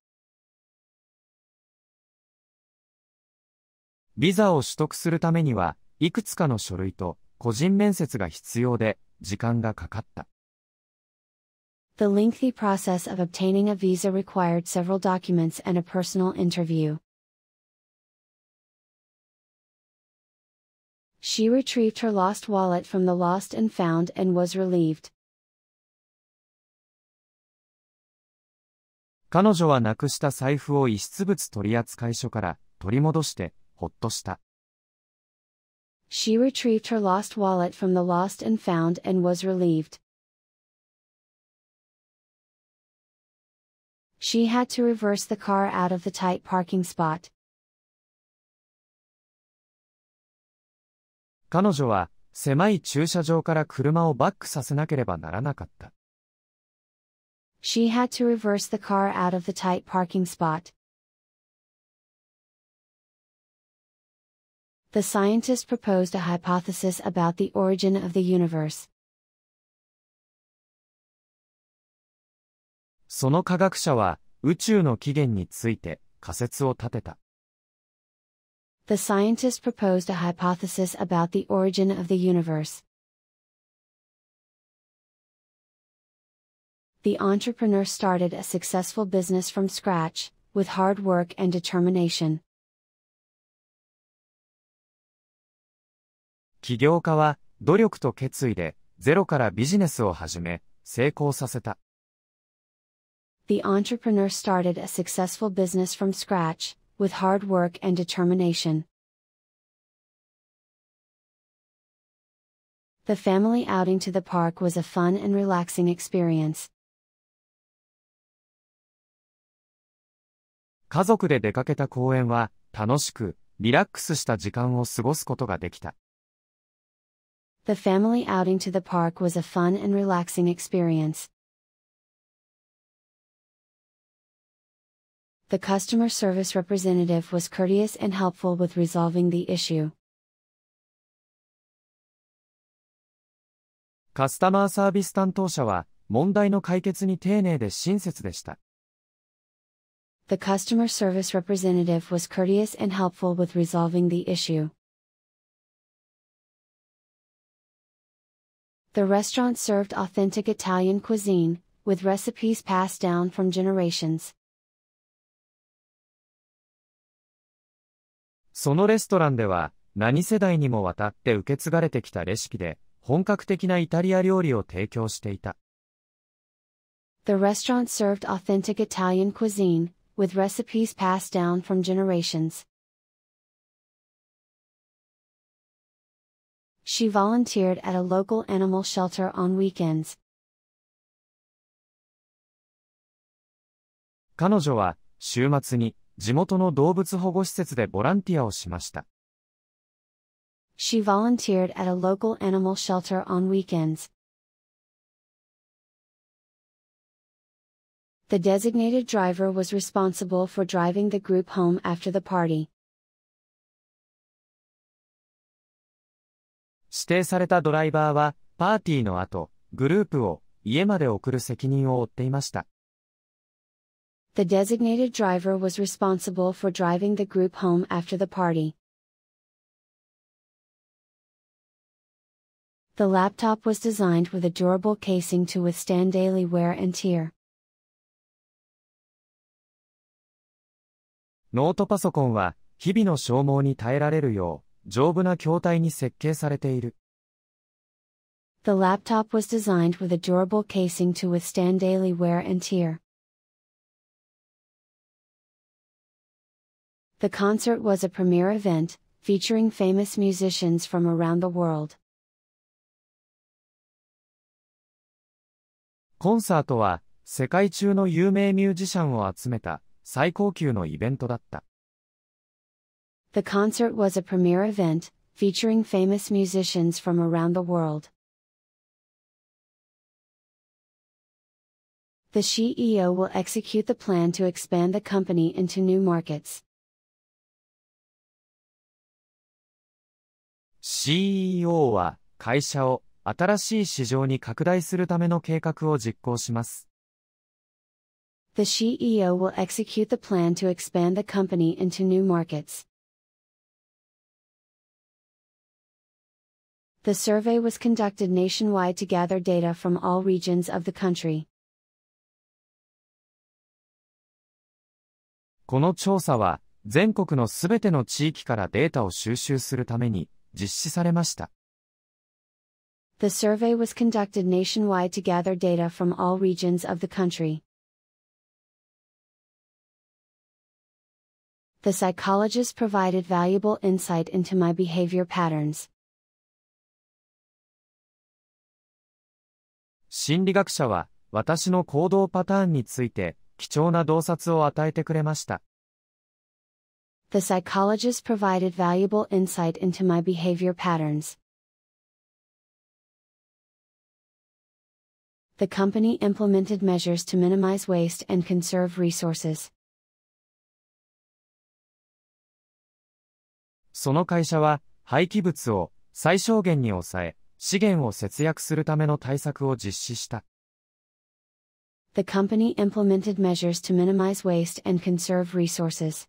ビザを取得するためには、いくつかの書類と個人面接が必要で、時間がかかった。 The lengthy process of obtaining a visa required several documents and a personal interview. She retrieved her lost wallet from the lost and found and was relieved. 彼女はなくした財布を遺失物取扱所から取り戻してほっとした。She retrieved her lost wallet from the lost and found and was relieved. She had to reverse the car out of the tight parking spot. 彼女は狭い駐車場から車をバックさせなければならなかった。She had to reverse the car out of the tight parking spot. The scientist proposed a hypothesis about the origin of the universe. その科学者は宇宙の起源について仮説を立てた。the scientist proposed a hypothesis about the origin of the universe. The entrepreneur started a successful business from scratch, with hard work and determination. 起業家は努力と決意でゼロからビジネスを始め成功させた。The entrepreneur started a successful business from scratch, with hard work and determination. The family outing to the park was a fun and relaxing experience. 家族で出かけた公園は楽しく、リラックスした時間を過ごすことができた。The family outing to the park was a fun and relaxing experience. the customer service representative was courteous and helpful with resolving the issue. カスタマーサービス担当者は問題の解決に丁寧で親切でした。The customer service representative was courteous and helpful with resolving the issue. The restaurant served authentic Italian cuisine, with recipes passed down from generations. そのレストランでは、何世代にもわたって受け継がれてきたレシピで、本格的なイタリア料理を提供していた。The restaurant served authentic Italian cuisine, with recipes passed down from generations. She volunteered at a local animal shelter on weekends. 彼女は、週末に、地元の動物保護施設でボランティアをしました。She volunteered at a local animal shelter on weekends. The designated driver was responsible for driving the group home after the party. 指定されたドライバーは、パーティーの後、グループを家まで送る責任を負っていました。The designated driver was responsible for driving the group home after the party. The laptop was designed with a durable casing to withstand daily wear and tear. ノートパソコンは、日々の消耗に耐えられるよう、丈夫な筐体に設計されている。The laptop was designed with a durable casing to withstand daily wear and tear. The concert was a premier event, featuring famous musicians from around the world. コンサートは、世界中の有名ミュージシャンを集めた、最高級のイベントだった。The concert was a premier event, featuring famous musicians from around the world. The CEO will execute the plan to expand the company into new markets. CEO は会社を新しい市場に拡大するための計画を実行します。The CEO will execute the plan to expand the company into new markets. The survey was conducted nationwide to gather data from all regions of the country. この調査は、全国のすべての地域からデータを収集するために、実施されました。The survey was conducted nationwide to gather data from all regions of the country. The psychologist provided valuable insight into my behavior patterns. 心理学者は、私の行動パターンについて、貴重な洞察を与えてくれました。The psychologist provided valuable insight into my behavior patterns. The company implemented measures to minimize waste and conserve resources. その会社は、廃棄物を最小限に抑え、資源を節約するための対策を実施した。The company implemented measures to minimize waste and conserve resources.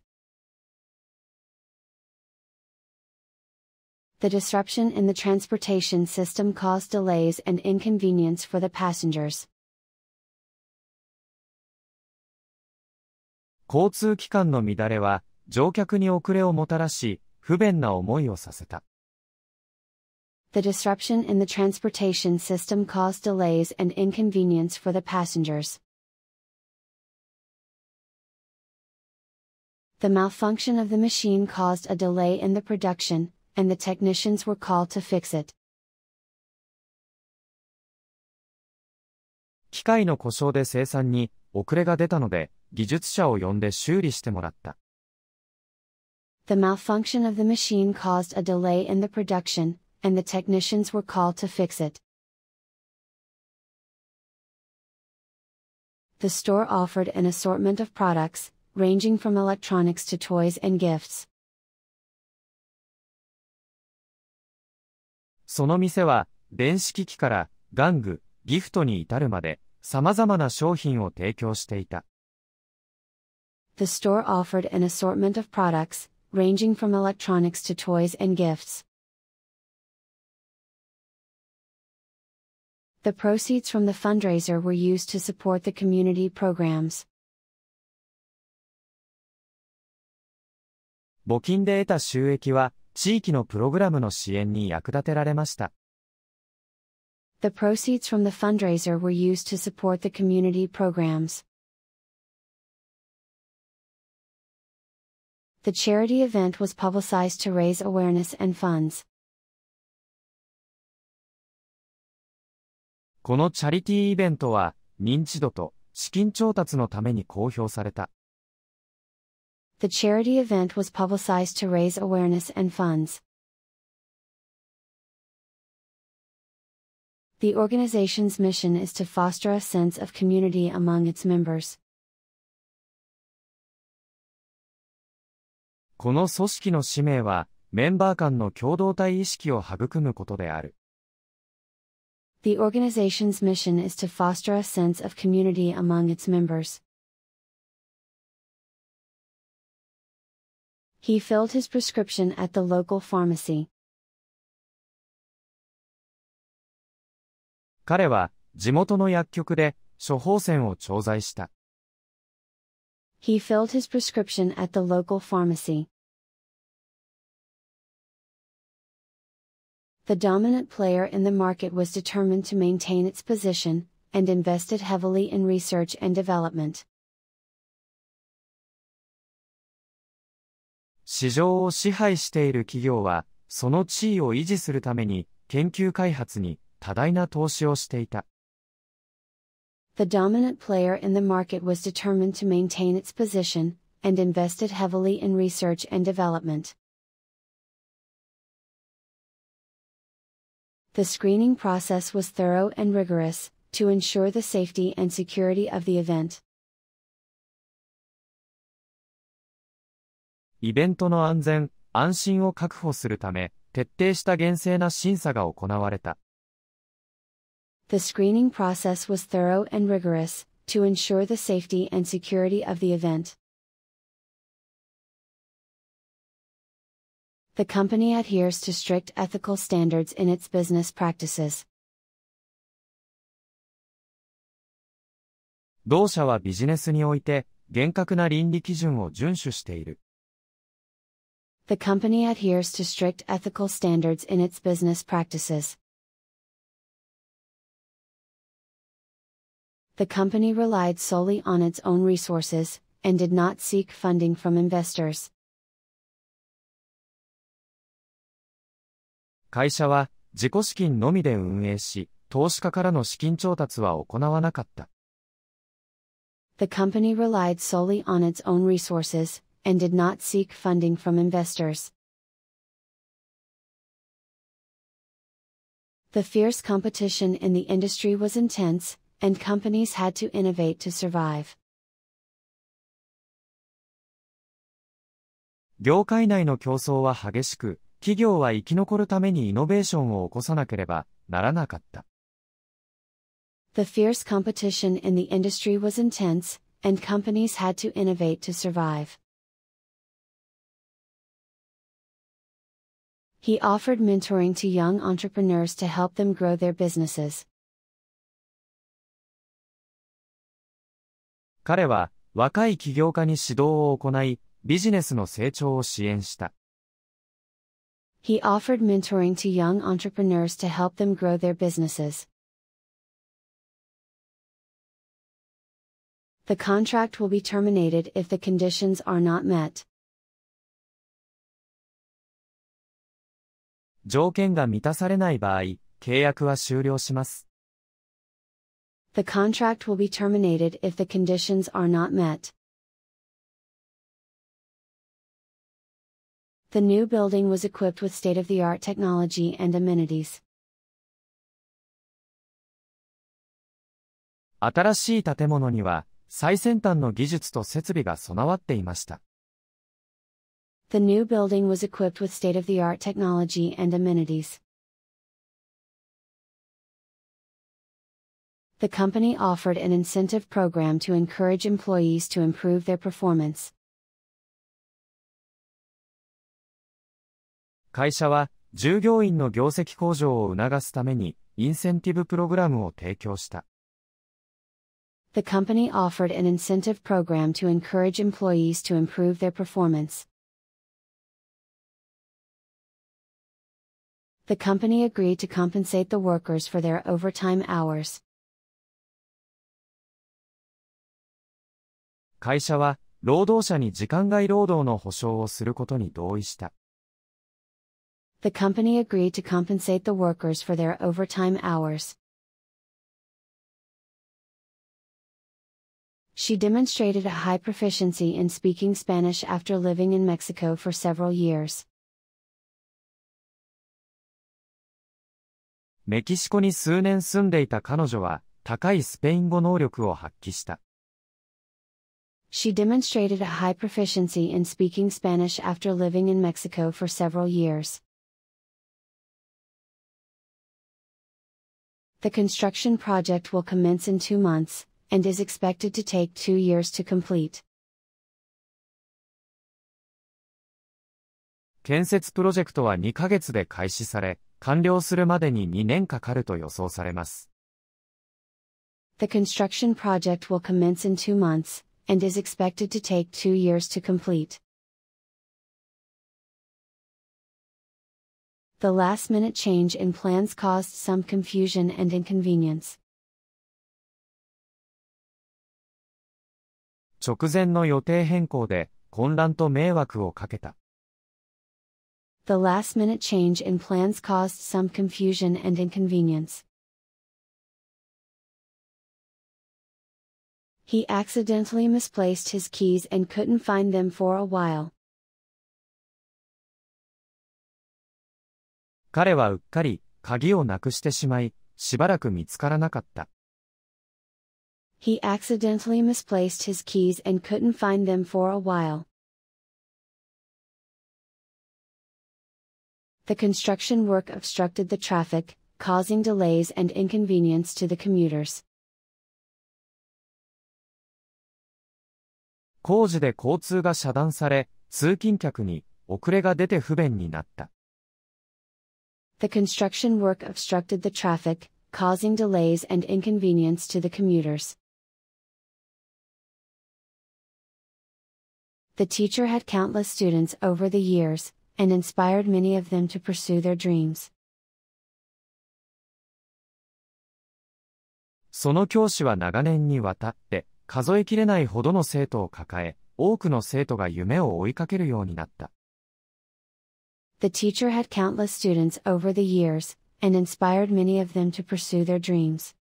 the disruption in the transportation system caused delays and inconvenience for the passengers. 交通機関の乱れは、乗客に遅れをもたらし、不便な思いをさせた。The disruption in the transportation system caused delays and inconvenience for the passengers. The malfunction of the machine caused a delay in the production, and the technicians were called to fix it. 機械の故障で生産に遅れが出たので、技術者を呼んで修理してもらった。The malfunction of the machine caused a delay in the production, and the technicians were called to fix it. The store offered an assortment of products, ranging from electronics to toys and gifts. その店は、電子機器から、玩具、ギフトに至るまで、様々な商品を提供していた。The store offered an assortment of products, ranging from electronics to toys and gifts. The proceeds from the fundraiser were used to support the community programs. 募金で得た収益は、地域のプログラムの支援に役立てられました。The proceeds from the fundraiser were used to support the community programs. The charity event was publicized to raise awareness and funds. このチャリティーイベントは、認知度と資金調達のために公表された。The charity event was publicized to raise awareness and funds. The organization's mission is to foster a sense of community among its members. この組織の使命は、メンバー間の共同体意識を育むことである。 The organization's mission is to foster a sense of community among its members. He filled his prescription at the local pharmacy. 彼は、地元の薬局で、処方箋を調剤した。 He filled his prescription at the local pharmacy. The dominant player in the market was determined to maintain its position, and invested heavily in research and development. 市場を支配している企業は、その地位を維持するために、研究開発に多大な投資をしていた。The dominant player in the market was determined to maintain its position, and invested heavily in research and development. The screening process was thorough and rigorous, to ensure the safety and security of the event. イベントの安全、安心を確保するため、徹底した厳正な審査が行われた。The screening process was thorough and rigorous, to ensure the safety and security of the event. The company adheres to strict ethical standards in its business practices. 同社はビジネスにおいて、厳格な倫理基準を遵守している。The company adheres to strict ethical standards in its business practices. The company relied solely on its own resources, and did not seek funding from investors. 会社は、自己資金のみで運営し、投資家からの資金調達は行わなかった。 The company relied solely on its own resources, and did not seek funding from investors. The fierce competition in the industry was intense, and companies had to innovate to survive. 業界内の競争は激しく、企業は生き残るためにイノベーションを起こさなければならなかった。 The fierce competition in the industry was intense, and companies had to innovate to survive. He offered mentoring to young entrepreneurs to help them grow their businesses. 彼は、若い起業家に指導を行い、ビジネスの成長を支援した。 He offered mentoring to young entrepreneurs to help them grow their businesses. The contract will be terminated if the conditions are not met. 条件が満たされない場合、契約は終了します。The contract will be terminated if the conditions are not met. The new building was equipped with state of the art technology and amenities. 新しい建物には、最先端の技術と設備が備わっていました。The new building was equipped with state of the art technology and amenities. The company offered an incentive program to encourage employees to improve their performance. 会社は、従業員の業績向上を促すために、インセンティブプログラムを提供した。 The company offered an incentive program to encourage employees to improve their performance. the company agreed to compensate the workers for their overtime hours. 会社は、労働者に時間外労働の補償をすることに同意した。The company agreed to compensate the workers for their overtime hours. She demonstrated a high proficiency in speaking Spanish after living in Mexico for several years. メキシコに数年住んでいた彼女は、高いスペイン語能力を発揮した。She demonstrated a high proficiency in speaking Spanish after living in Mexico for several years. The construction project will commence in two months, and is expected to take two years to complete. 建設プロジェクトは2ヶ月で開始され、完了するまでに2年かかると予想されます。The construction project will commence in two months, and is expected to take two years to complete. The last minute change in plans caused some confusion and inconvenience. 直前の予定変更で混乱と迷惑をかけた。The last minute change in plans caused some confusion and inconvenience. He accidentally misplaced his keys and couldn't find them for a while. 彼はうっかり鍵をなくしてしまい、しばらく見つからなかった。He accidentally misplaced his keys and couldn't find them for a while. The construction work obstructed the traffic, causing delays and inconvenience to the commuters. 工事で交通が遮断され、通勤客に遅れが出て不便になった。The construction work obstructed the traffic, causing delays and inconvenience to the commuters. The teacher had countless students over the years, and inspired many of them to pursue their dreams. その教師は長年にわたって、数えきれないほどの生徒を抱え、多くの生徒が夢を追いかけるようになった。The teacher had countless students over the years, and inspired many of them to pursue their dreams.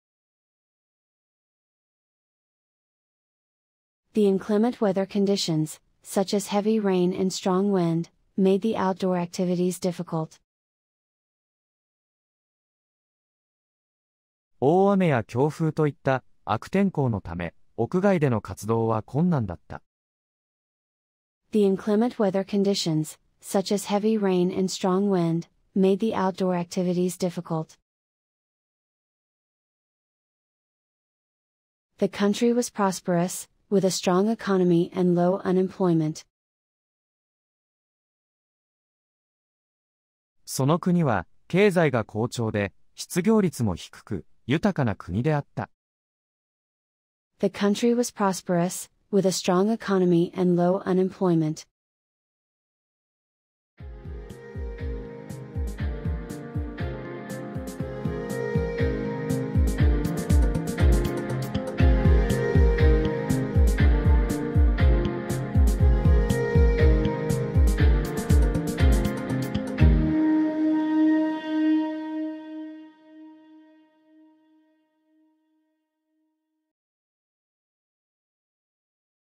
The inclement weather conditions, such as heavy rain and strong wind, made the outdoor activities difficult. 大雨や強風といった悪天候のため、屋外での活動は困難だった。The inclement weather conditions, such as heavy rain and strong wind, made the outdoor activities difficult. The country was prosperous, with a strong economy and low unemployment. その国は、経済が好調で、失業率も低く、豊かな国であった。The country was prosperous, with a strong economy and low unemployment.